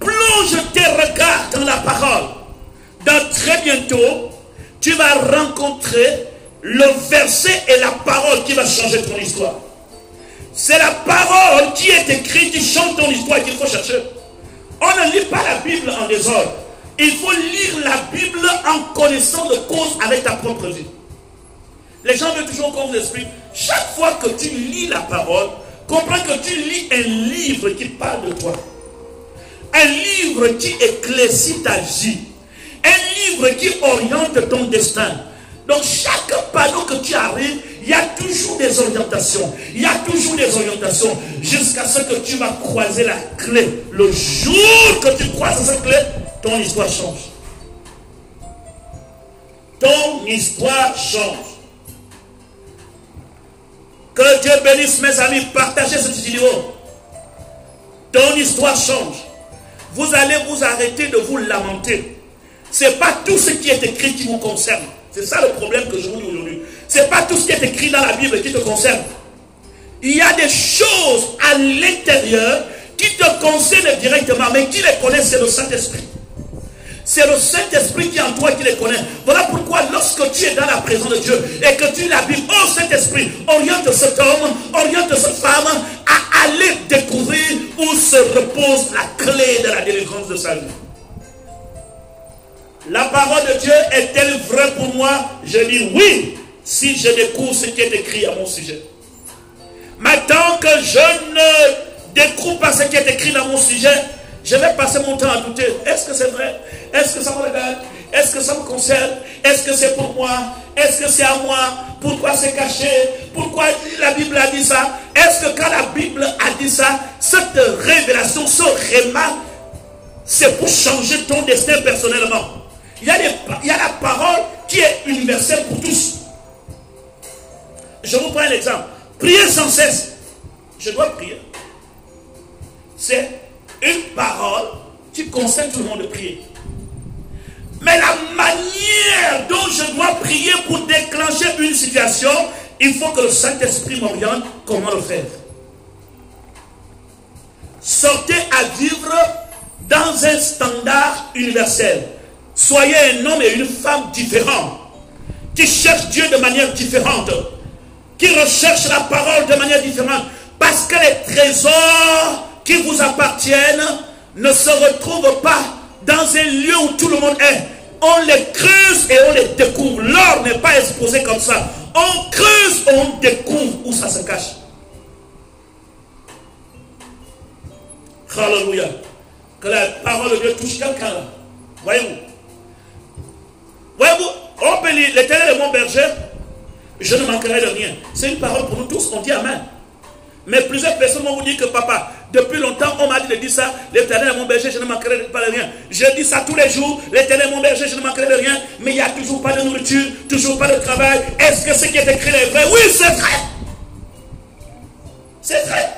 plonge tes regards dans la parole. Dans très bientôt, tu vas rencontrer le verset et la parole qui va changer ton histoire. C'est la parole qui est écrite, qui chante ton histoire qu'il faut chercher. On ne lit pas la Bible en désordre. Il faut lire la Bible en connaissant de cause avec ta propre vie. Les gens veulent toujours qu'on vous explique. Chaque fois que tu lis la parole, comprends que tu lis un livre qui parle de toi. Un livre qui éclaircit ta vie. Un livre qui oriente ton destin. Donc chaque panneau que tu arrives, il y a toujours des orientations. Il y a toujours des orientations jusqu'à ce que tu vas croiser la clé. Le jour que tu croises cette clé, ton histoire change. Ton histoire change. Que Dieu bénisse mes amis. Partagez cette vidéo. Ton histoire change. Vous allez vous arrêter de vous lamenter. Ce n'est pas tout ce qui est écrit qui vous concerne. C'est ça le problème que je vous dis aujourd'hui. Ce n'est pas tout ce qui est écrit dans la Bible qui te concerne. Il y a des choses à l'intérieur qui te concernent directement, mais qui les connaissent, c'est le Saint-Esprit. C'est le Saint-Esprit qui est en toi qui les connaît. Voilà pourquoi lorsque tu es dans la présence de Dieu et que tu la Bible, oh Saint-Esprit, oriente cet homme, oriente cette femme à aller découvrir où se repose la clé de la délivrance de sa vie. La parole de Dieu est-elle vraie pour moi? Je dis oui, si je découvre ce qui est écrit à mon sujet. Maintenant que je ne découvre pas ce qui est écrit dans mon sujet, je vais passer mon temps à douter. Est-ce que c'est vrai? Est-ce que ça me regarde? Est-ce que ça me concerne? Est-ce que c'est pour moi? Est-ce que c'est à moi? Pourquoi c'est caché? Pourquoi la Bible a dit ça? Est-ce que quand la Bible a dit ça, cette révélation, ce réma, c'est pour changer ton destin personnellement? Il y, a la parole qui est universelle pour tous. Je vous prends un exemple. Priez sans cesse. Je dois prier. C'est une parole qui concerne tout le monde de prier. Mais la manière dont je dois prier pour déclencher une situation, il faut que le Saint-Esprit m'oriente comment le faire. Sortez à vivre dans un standard universel. Soyez un homme et une femme différents, qui cherchent Dieu de manière différente, qui recherchent la parole de manière différente, parce que les trésors qui vous appartiennent ne se retrouvent pas dans un lieu où tout le monde est. On les creuse et on les découvre. L'or n'est pas exposé comme ça. On creuse on découvre où ça se cache. Alléluia. Que la parole de Dieu touche quelqu'un Voyez-vous? Voyez-vous, on peut lire l'éternel est mon berger, je ne manquerai de rien. C'est une parole pour nous tous, on dit Amen. Mais plusieurs personnes vont vous dire que papa, depuis longtemps, on m'a dit de dire ça. L'éternel est mon berger, je ne manquerai pas de rien. Je dis ça tous les jours. L'éternel est mon berger, je ne manquerai de rien. Mais il n'y a toujours pas de nourriture, toujours pas de travail. Est-ce que ce qui est écrit est vrai? Oui, c'est vrai. C'est vrai.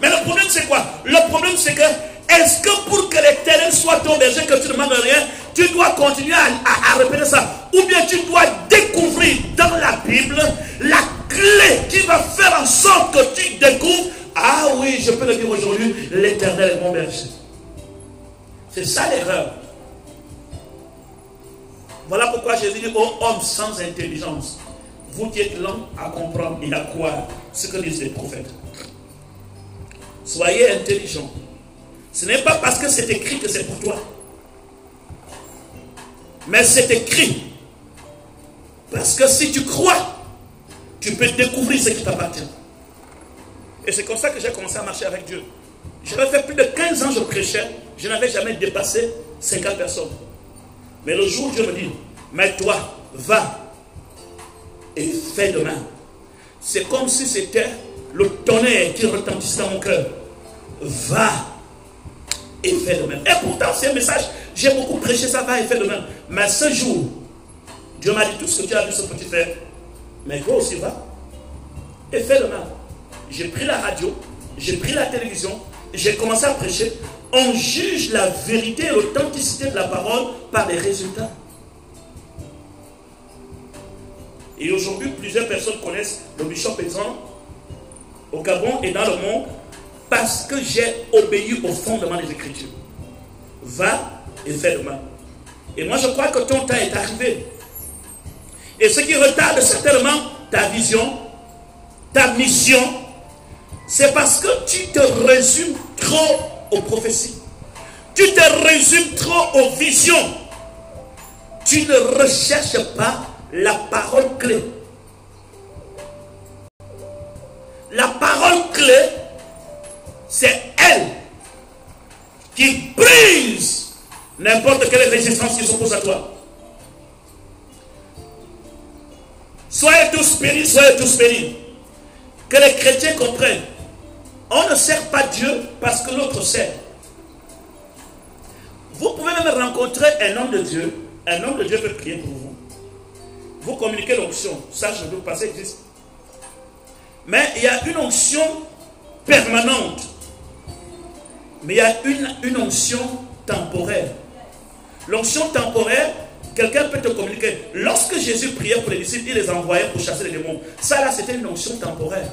Mais le problème, c'est quoi? Le problème, c'est que est-ce que pour que l'éternel soit ton berger, que tu ne manques rien, tu dois continuer à, à, répéter ça? Ou bien tu dois découvrir dans la Bible la clé qui va faire en sorte que tu découvres? Ah oui, je peux le dire aujourd'hui, l'éternel est mon berger. C'est ça l'erreur. Voilà pourquoi Jésus dit aux hommes sans intelligence, vous qui êtes lents à comprendre et à croire ce que disent les prophètes. Soyez intelligents. Ce n'est pas parce que c'est écrit que c'est pour toi. Mais c'est écrit. Parce que si tu crois, tu peux découvrir ce qui t'appartient. Et c'est comme ça que j'ai commencé à marcher avec Dieu. J'avais fait plus de 15 ans, je prêchais. Je n'avais jamais dépassé 50 personnes. Mais le jour où Dieu me dit, mais toi, va et fais demain. C'est comme si c'était le tonnerre qui retentissait dans mon cœur. Va et fais de même. Et pourtant, c'est un message, j'ai beaucoup prêché ça, va et fais de même. Mais ce jour, Dieu m'a dit tout ce que tu as vu ce petit faire. Mais toi aussi, va et fais de même. J'ai pris la radio, j'ai pris la télévision, j'ai commencé à prêcher. On juge la vérité et l'authenticité de la parole par les résultats. Et aujourd'hui, plusieurs personnes connaissent le bishop Pézan au Gabon et dans le monde parce que j'ai obéi au fondement des Écritures. Va et fais demain. Et moi, je crois que ton temps est arrivé. Et ce qui retarde certainement ta vision, ta mission, c'est parce que tu te résumes trop aux prophéties. Tu te résumes trop aux visions. Tu ne recherches pas la parole clé. La parole clé, c'est elle qui brise n'importe quelle résistance qui s'oppose à toi. Soyez tous bénis, soyez tous bénis. Que les chrétiens comprennent. On ne sert pas Dieu parce que l'autre sert. Vous pouvez même rencontrer un homme de Dieu. Un homme de Dieu peut prier pour vous. Vous communiquez l'onction. Ça, je ne doute pas, ça existe. Mais il y a une onction permanente. Mais il y a une, onction temporaire. L'onction temporaire, quelqu'un peut te communiquer. Lorsque Jésus priait pour les disciples, il les envoyait pour chasser les démons. Ça là, c'était une onction temporaire.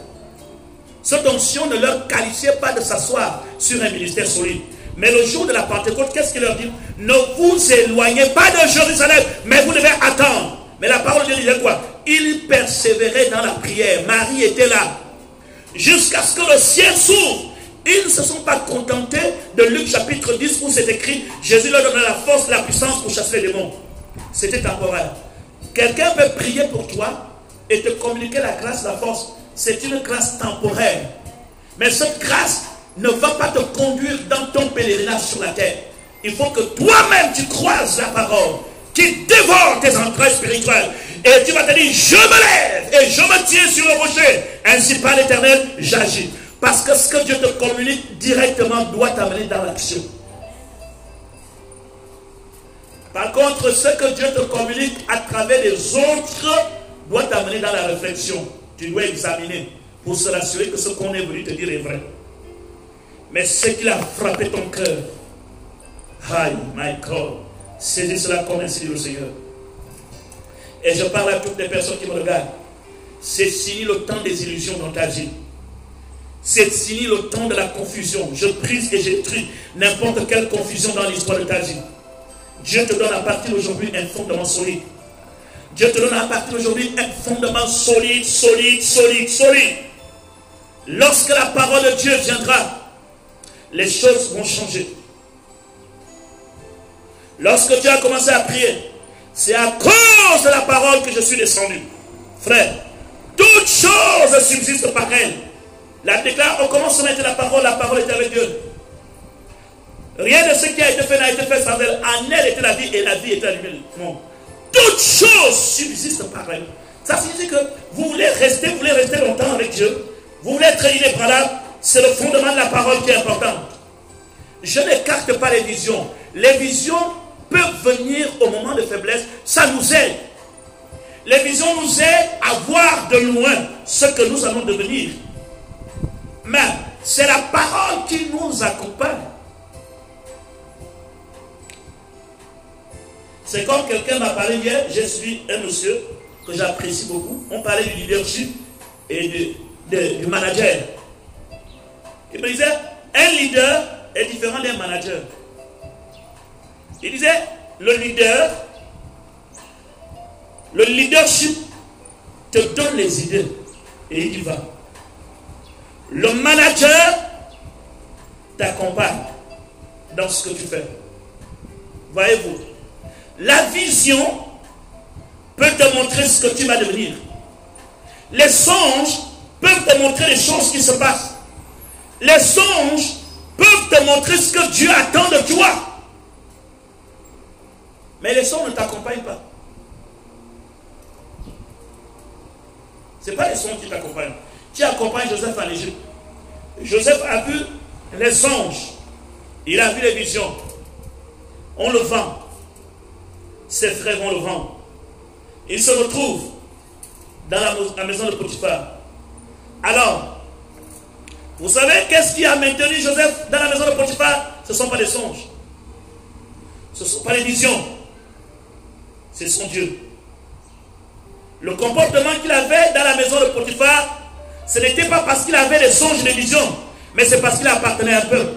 Cette onction ne leur qualifiait pas de s'asseoir sur un ministère solide. Mais le jour de la Pentecôte, qu'est-ce qu'il leur dit? Ne vous éloignez pas de Jérusalem, mais vous devez attendre. Mais la parole de Dieu disait quoi? Il persévérait dans la prière. Marie était là. Jusqu'à ce que le ciel s'ouvre. Ils ne se sont pas contentés de Luc chapitre 10 où c'est écrit Jésus leur donne la force, la puissance pour chasser les démons. C'était temporaire. Quelqu'un peut prier pour toi et te communiquer la grâce, la force. C'est une grâce temporaire. Mais cette grâce ne va pas te conduire dans ton pèlerinage sur la terre. Il faut que toi-même tu croises la parole qui dévore tes entrailles spirituelles. Et tu vas te dire, je me lève et je me tiens sur le rocher. Ainsi par l'éternel, j'agis. Parce que ce que Dieu te communique directement doit t'amener dans l'action. Par contre, ce que Dieu te communique à travers les autres doit t'amener dans la réflexion. Tu dois examiner pour se rassurer que ce qu'on est venu te dire est vrai. Mais ce qui a frappé ton cœur, Hi, my God, saisis cela comme dit le Seigneur. Et je parle à toutes les personnes qui me regardent. C'est fini le temps des illusions dans ta vie. C'est fini le temps de la confusion. Je brise et je détruis n'importe quelle confusion dans l'histoire de ta vie. Dieu te donne à partir d'aujourd'hui un fondement solide. Dieu te donne à partir d'aujourd'hui un fondement solide, solide, solide, solide. Lorsque la parole de Dieu viendra, les choses vont changer. Lorsque tu as commencé à prier, c'est à cause de la parole que je suis descendu. Frère, toutes choses subsistent par elle. La déclare au commencement était la parole, la parole était avec Dieu. Rien de ce qui a été fait n'a été fait sans elle. En elle était la vie et la vie était la vie. Non. toutes choses subsistent par elle. Ça signifie que vous voulez rester, vous voulez rester longtemps avec Dieu, vous voulez être inébranlable, c'est le fondement de la parole qui est important. Je n'écarte pas les visions. Les visions peuvent venir au moment de faiblesse, ça nous aide. Les visions nous aident à voir de loin ce que nous allons devenir. Mais c'est la parole qui nous accompagne. C'est comme quelqu'un m'a parlé hier, je suis un monsieur que j'apprécie beaucoup. On parlait du leadership et du manager. Il me disait, un leader est différent d'un manager. Il disait, le leader, le leadership te donne les idées et il y va. Le manager t'accompagne dans ce que tu fais. Voyez-vous, la vision peut te montrer ce que tu vas devenir. Les songes peuvent te montrer les choses qui se passent. Les songes peuvent te montrer ce que Dieu attend de toi. Mais les songes ne t'accompagnent pas. Ce n'est pas les songes qui t'accompagnent. Qui accompagne Joseph en Égypte Joseph a vu les songes. Il a vu les visions. On le vend. Ses frères vont le vendre. Il se retrouve dans la maison de Potiphar. Alors, vous savez qu'est-ce qui a maintenu Joseph dans la maison de Potiphar? Ce ne sont pas les songes. Ce ne sont pas les visions. C'est son Dieu. Le comportement qu'il avait dans la maison de Potiphar, ce n'était pas parce qu'il avait des songes et des visions, mais c'est parce qu'il appartenait à un peuple.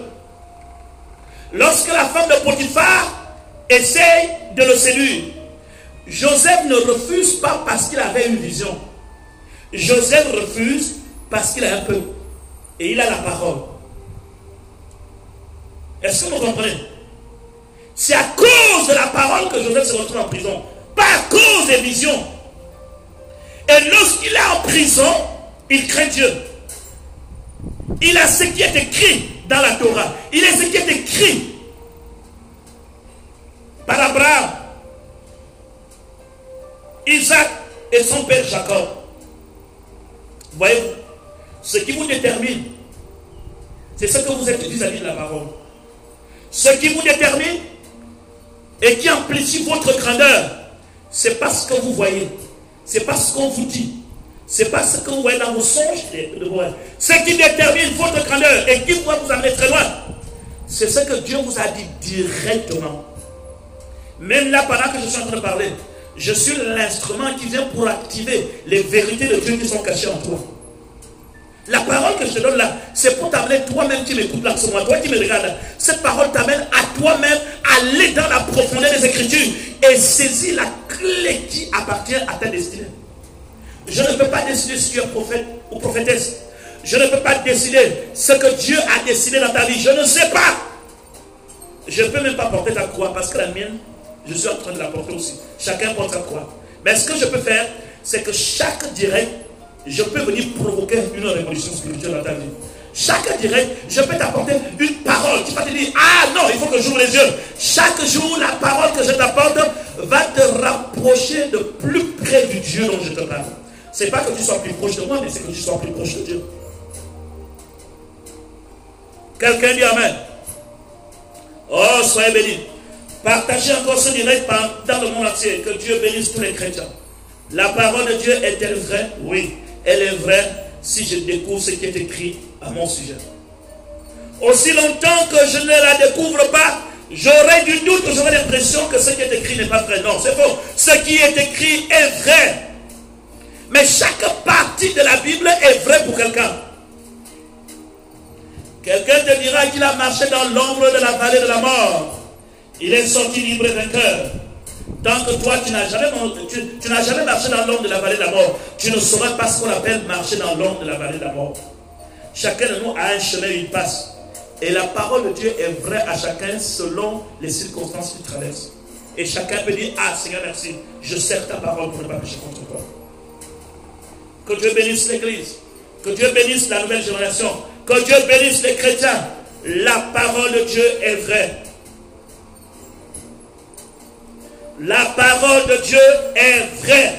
Lorsque la femme de Potiphar essaye de le séduire, Joseph ne refuse pas parce qu'il avait une vision. Joseph refuse parce qu'il a un peuple. Et il a la parole. Est-ce que vous comprenez? C'est à cause de la parole que Joseph se retrouve en prison. Pas à cause des visions. Et lorsqu'il est en prison, il craint Dieu. Il a ce qui est écrit dans la Torah. Il a ce qui est écrit par Abraham, Isaac et son père Jacob. Voyez-vous ce qui vous détermine, c'est ce que vous êtes vis-à-vis de la parole. Ce qui vous détermine et qui amplifie votre grandeur, c'est pas ce que vous voyez, c'est pas ce qu'on vous dit, c'est pas ce que vous voyez dans vos songes. Ce qui détermine votre grandeur et qui va vous amener très loin, c'est ce que Dieu vous a dit directement. Même là, pendant que je suis en train de parler, je suis l'instrument qui vient pour activer les vérités de Dieu qui sont cachées en toi. La parole que je te donne là, c'est pour t'amener toi-même qui m'écoutes là, moi, toi qui me regardes. Cette parole t'amène à toi-même aller dans la profondeur des Écritures et saisir la clé qui appartient à ta destinée. Je ne peux pas décider si tu es prophète ou prophétesse. Je ne peux pas décider ce que Dieu a décidé dans ta vie. Je ne sais pas. Je ne peux même pas porter ta croix parce que la mienne, je suis en train de la porter aussi. Chacun porte sa croix. Mais ce que je peux faire, c'est que chaque direct je peux venir provoquer une révolution spirituelle dans ta vie. Chaque direct, je peux t'apporter une parole. Tu vas te dire, ah non, il faut que j'ouvre les yeux. Chaque jour, la parole que je t'apporte va te rapprocher de plus près du Dieu dont je te parle. Ce n'est pas que tu sois plus proche de moi, mais c'est que tu sois plus proche de Dieu. Quelqu'un dit Amen. Oh, soyez bénis. Partagez encore ce direct dans le monde entier. Que Dieu bénisse tous les chrétiens. La parole de Dieu est-elle vraie? Oui elle est vraie si je découvre ce qui est écrit à mon sujet. Aussi longtemps que je ne la découvre pas, j'aurai du doute, j'aurai l'impression que ce qui est écrit n'est pas vrai. Non, c'est faux. Ce qui est écrit est vrai. Mais chaque partie de la Bible est vraie pour quelqu'un. Quelqu'un te dira qu'il a marché dans l'ombre de la vallée de la mort. Il est sorti libre cœur. Tant que toi, tu n'as jamais, jamais marché dans l'ombre de la vallée de la mort, tu ne sauras pas ce qu'on appelle marcher dans l'ombre de la vallée de la mort. Chacun de nous a un chemin il passe. Et la parole de Dieu est vraie à chacun selon les circonstances qu'il traverse. Et chacun peut dire, ah Seigneur, merci, je sers ta parole pour ne pas pécher contre toi. Que Dieu bénisse l'Église. Que Dieu bénisse la nouvelle génération. Que Dieu bénisse les chrétiens. La parole de Dieu est vraie. La parole de Dieu est vraie.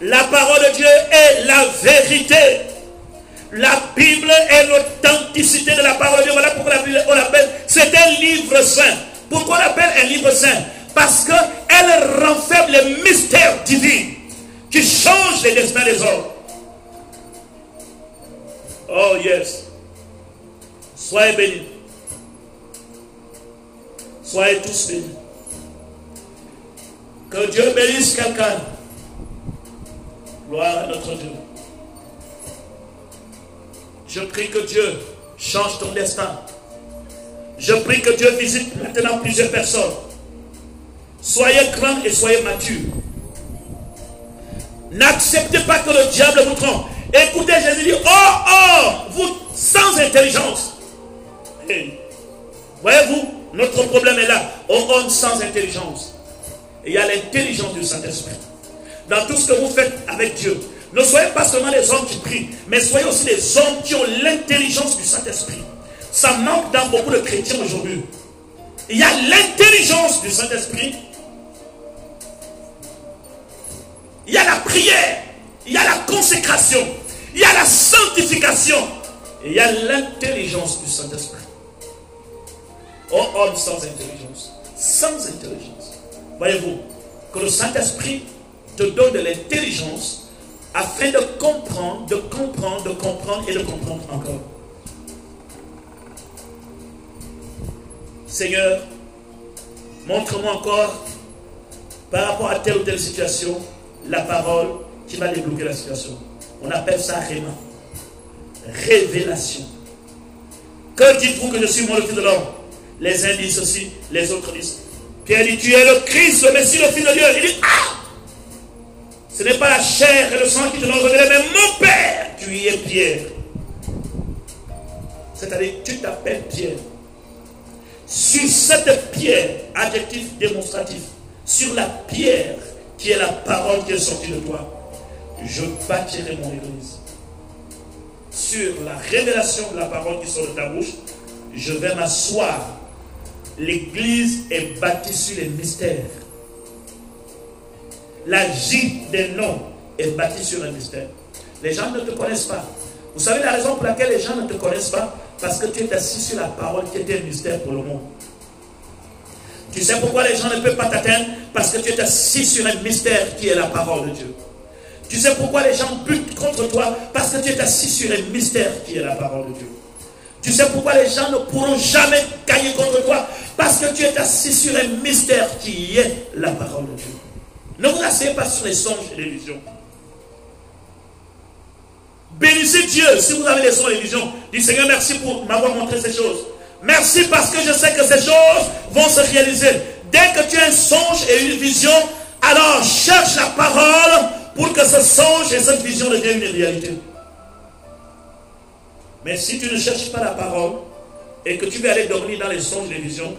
La parole de Dieu est la vérité. La Bible est l'authenticité de la parole de Dieu. Voilà pourquoi la Bible, on l'appelle, c'est un livre saint. Pourquoi on l'appelle un livre saint? Parce qu'elle renferme les mystères divins qui changent les destins des hommes. Oh yes. Soyez bénis. Soyez tous bénis. Que Dieu bénisse quelqu'un. Gloire à notre Dieu. Je prie que Dieu change ton destin. Je prie que Dieu visite maintenant plusieurs personnes. Soyez grands et soyez matures. N'acceptez pas que le diable vous trompe. Écoutez, Jésus dit, oh, oh, vous sans intelligence. Voyez-vous, notre problème est là. Oh, homme sans intelligence. Il y a l'intelligence du Saint-Esprit. Dans tout ce que vous faites avec Dieu, ne soyez pas seulement les hommes qui prient, mais soyez aussi les hommes qui ont l'intelligence du Saint-Esprit. Ça manque dans beaucoup de chrétiens aujourd'hui. Il y a l'intelligence du Saint-Esprit. Il y a la prière. Il y a la consécration. Il y a la sanctification. Et il y a l'intelligence du Saint-Esprit. Oh homme sans intelligence. Sans intelligence. Voyez-vous, que le Saint-Esprit te donne de l'intelligence afin de comprendre, de comprendre, de comprendre et de comprendre encore. Seigneur, montre-moi encore, par rapport à telle ou telle situation, la parole qui va débloquer la situation. On appelle ça réma. Révélation. Que dites-vous que je suis moi le fils de l'homme Les uns disent ceci, les autres disent. Pierre dit, tu es le Christ, le Messie, le Fils de Dieu. Il dit, ah Ce n'est pas la chair et le sang qui te l'ont révélé, mais mon Père, tu y es Pierre. C'est-à-dire, tu t'appelles Pierre. Sur cette pierre, adjectif démonstratif, sur la pierre qui est la parole qui est sortie de toi, je bâtirai mon église. Sur la révélation de la parole qui sort de ta bouche, je vais m'asseoir. L'église est bâtie sur les mystères. La gîte des noms est bâtie sur un mystère. Les gens ne te connaissent pas. Vous savez la raison pour laquelle les gens ne te connaissent pas? Parce que tu es assis sur la parole qui était un mystère pour le monde. Tu sais pourquoi les gens ne peuvent pas t'atteindre? Parce que tu es assis sur un mystère qui est la parole de Dieu. Tu sais pourquoi les gens butent contre toi? Parce que tu es assis sur un mystère qui est la parole de Dieu. Tu sais pourquoi les gens ne pourront jamais gagner contre toi? Parce que tu es assis sur un mystère qui est la parole de Dieu. Ne vous asseyez pas sur les songes et les. Bénissez Dieu si vous avez des songes et des visions. Dis Seigneur, merci pour m'avoir montré ces choses. Merci parce que je sais que ces choses vont se réaliser. Dès que tu as un songe et une vision, alors cherche la parole pour que ce songe et cette vision deviennent une réalité. Mais si tu ne cherches pas la parole et que tu veux aller dormir dans les songes et les visions,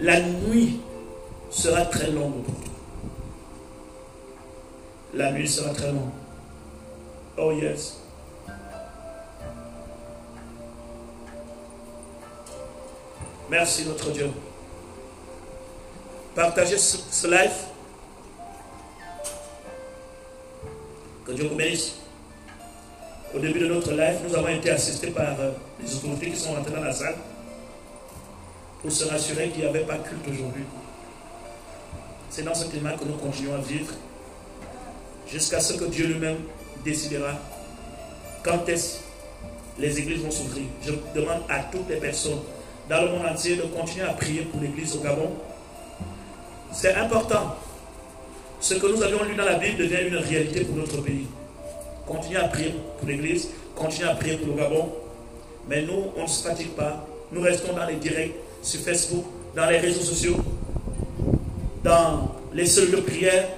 la nuit sera très longue pour toi. La nuit sera très longue. Oh yes. Merci notre Dieu. Partagez ce, live. Que Dieu vous bénisse. Au début de notre live, nous avons été assistés par euh, les autorités qui sont rentrées dans la salle pour se rassurer qu'il n'y avait pas culte aujourd'hui. C'est dans ce climat que nous continuons à vivre jusqu'à ce que Dieu lui-même décidera quand est-ce les églises vont s'ouvrir. Je demande à toutes les personnes dans le monde entier de continuer à prier pour l'église au Gabon. C'est important. Ce que nous avions lu dans la Bible devient une réalité pour notre pays. Continuez à prier pour l'église, continuez à prier pour le Gabon. Mais nous, on ne se fatigue pas. Nous restons dans les directs sur Facebook, dans les réseaux sociaux, dans les cellules de prière.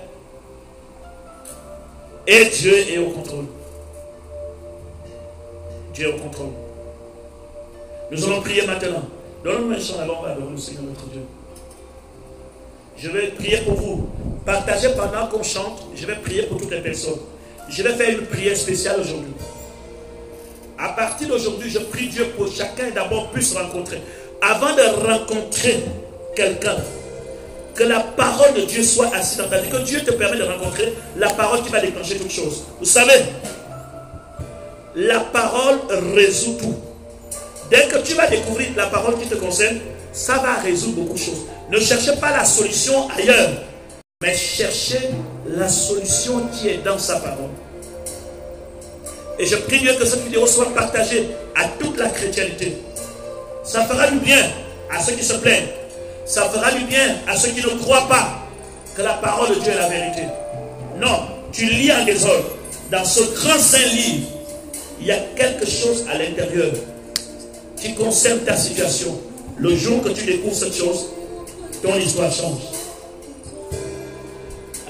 Et Dieu est au contrôle. Dieu est au contrôle. Nous allons prier maintenant. Donne-nous un chant va adorer le Seigneur notre Dieu. Je vais prier pour vous. Partagez pendant qu'on chante. Je vais prier pour toutes les personnes. Je vais faire une prière spéciale aujourd'hui. À partir d'aujourd'hui, je prie Dieu pour chacun d'abord puisse rencontrer. Avant de rencontrer quelqu'un, que la parole de Dieu soit assise dans ta vie, que Dieu te permet de rencontrer la parole qui va déclencher toute chose. Vous savez, la parole résout tout. Dès que tu vas découvrir la parole qui te concerne, ça va résoudre beaucoup de choses. Ne cherchez pas la solution ailleurs, mais cherchez la solution qui est dans sa parole. Et je prie Dieu que cette vidéo soit partagée à toute la chrétienté. Ça fera du bien à ceux qui se plaignent. Ça fera du bien à ceux qui ne croient pas que la parole de Dieu est la vérité. Non, tu lis en désordre. Dans ce grand saint livre, il y a quelque chose à l'intérieur qui concerne ta situation. Le jour que tu découvres cette chose, ton histoire change.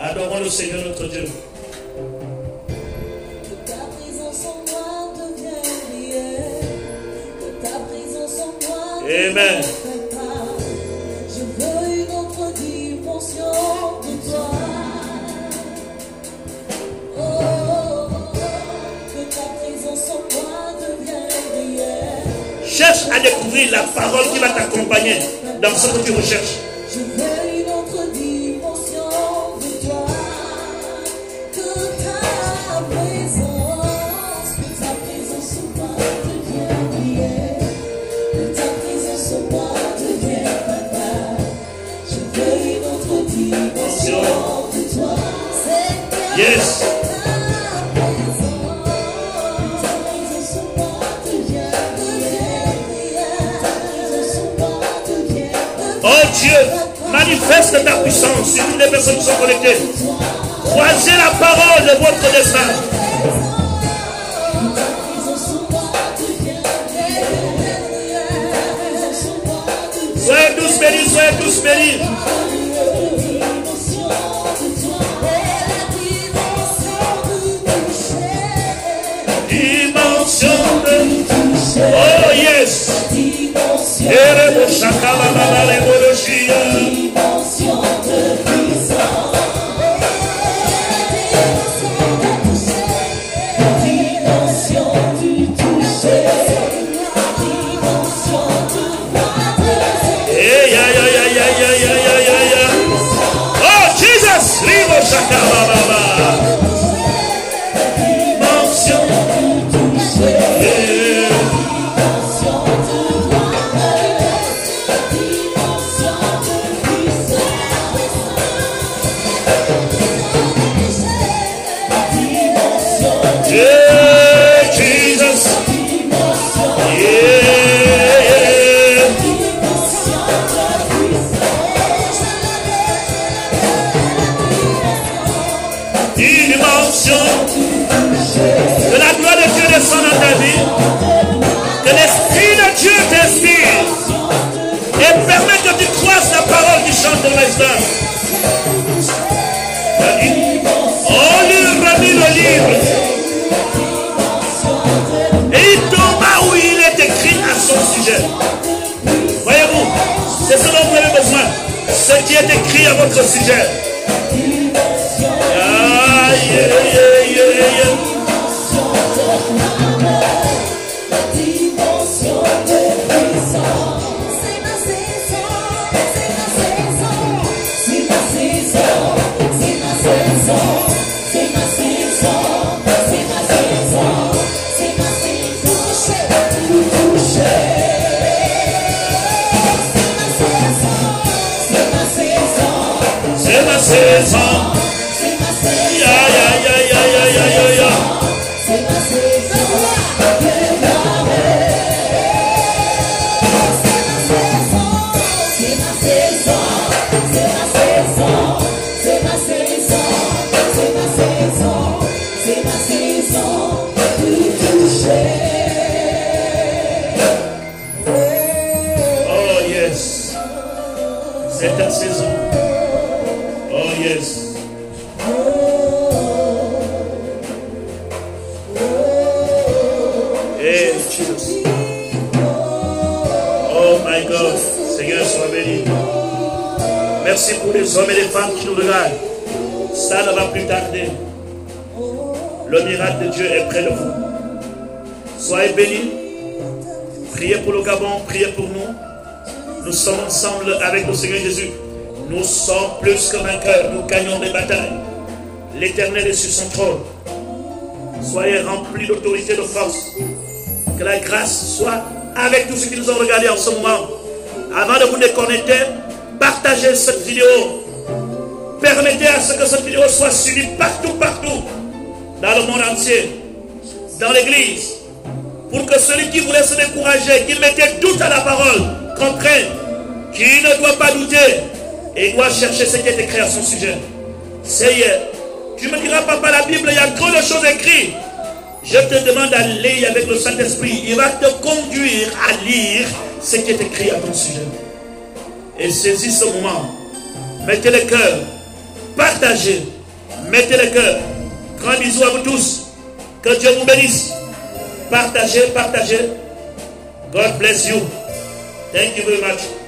Adorons le Seigneur notre Dieu. Que Cherche à découvrir la parole qui va t'accompagner dans ce que tu recherches. Manifeste ta puissance sur toutes les personnes qui sont connectées. Croisez la parole de votre destin. Soyez tous bénis, soyez tous bénis. Dimension. Oh yes. Shakala On lui remis le livre. Et il tomba où il est écrit à son sujet. Voyez-vous, c'est ce dont vous avez besoin. Ce qui est écrit à votre sujet. says on Pour les hommes et les femmes qui nous regardent. Ça ne va plus tarder. Le miracle de Dieu est près de vous. Soyez bénis. Priez pour le Gabon, priez pour nous. Nous sommes ensemble avec le Seigneur Jésus. Nous sommes plus que vainqueurs. Nous gagnons des batailles. L'éternel est sur son trône. Soyez remplis d'autorité, de force. Que la grâce soit avec tous ceux qui nous ont regardés en ce moment. Avant de vous déconnecter, partagez cette vidéo. Permettez à ce que cette vidéo soit suivie partout, partout, dans le monde entier, dans l'église, pour que celui qui voulait se décourager, qui mettait doute à la parole, comprenne qu'il ne doit pas douter et doit chercher ce qui est écrit à son sujet. Seigneur, tu me diras, papa, la Bible, il y a trop de choses écrites. Je te demande d'aller avec le Saint-Esprit. Il va te conduire à lire ce qui est écrit à ton sujet. Et saisis ce moment. Mettez le cœur. Partagez. Mettez le cœur. Grand bisou à vous tous. Que Dieu vous bénisse. Partagez, partagez. God bless you. Thank you very much.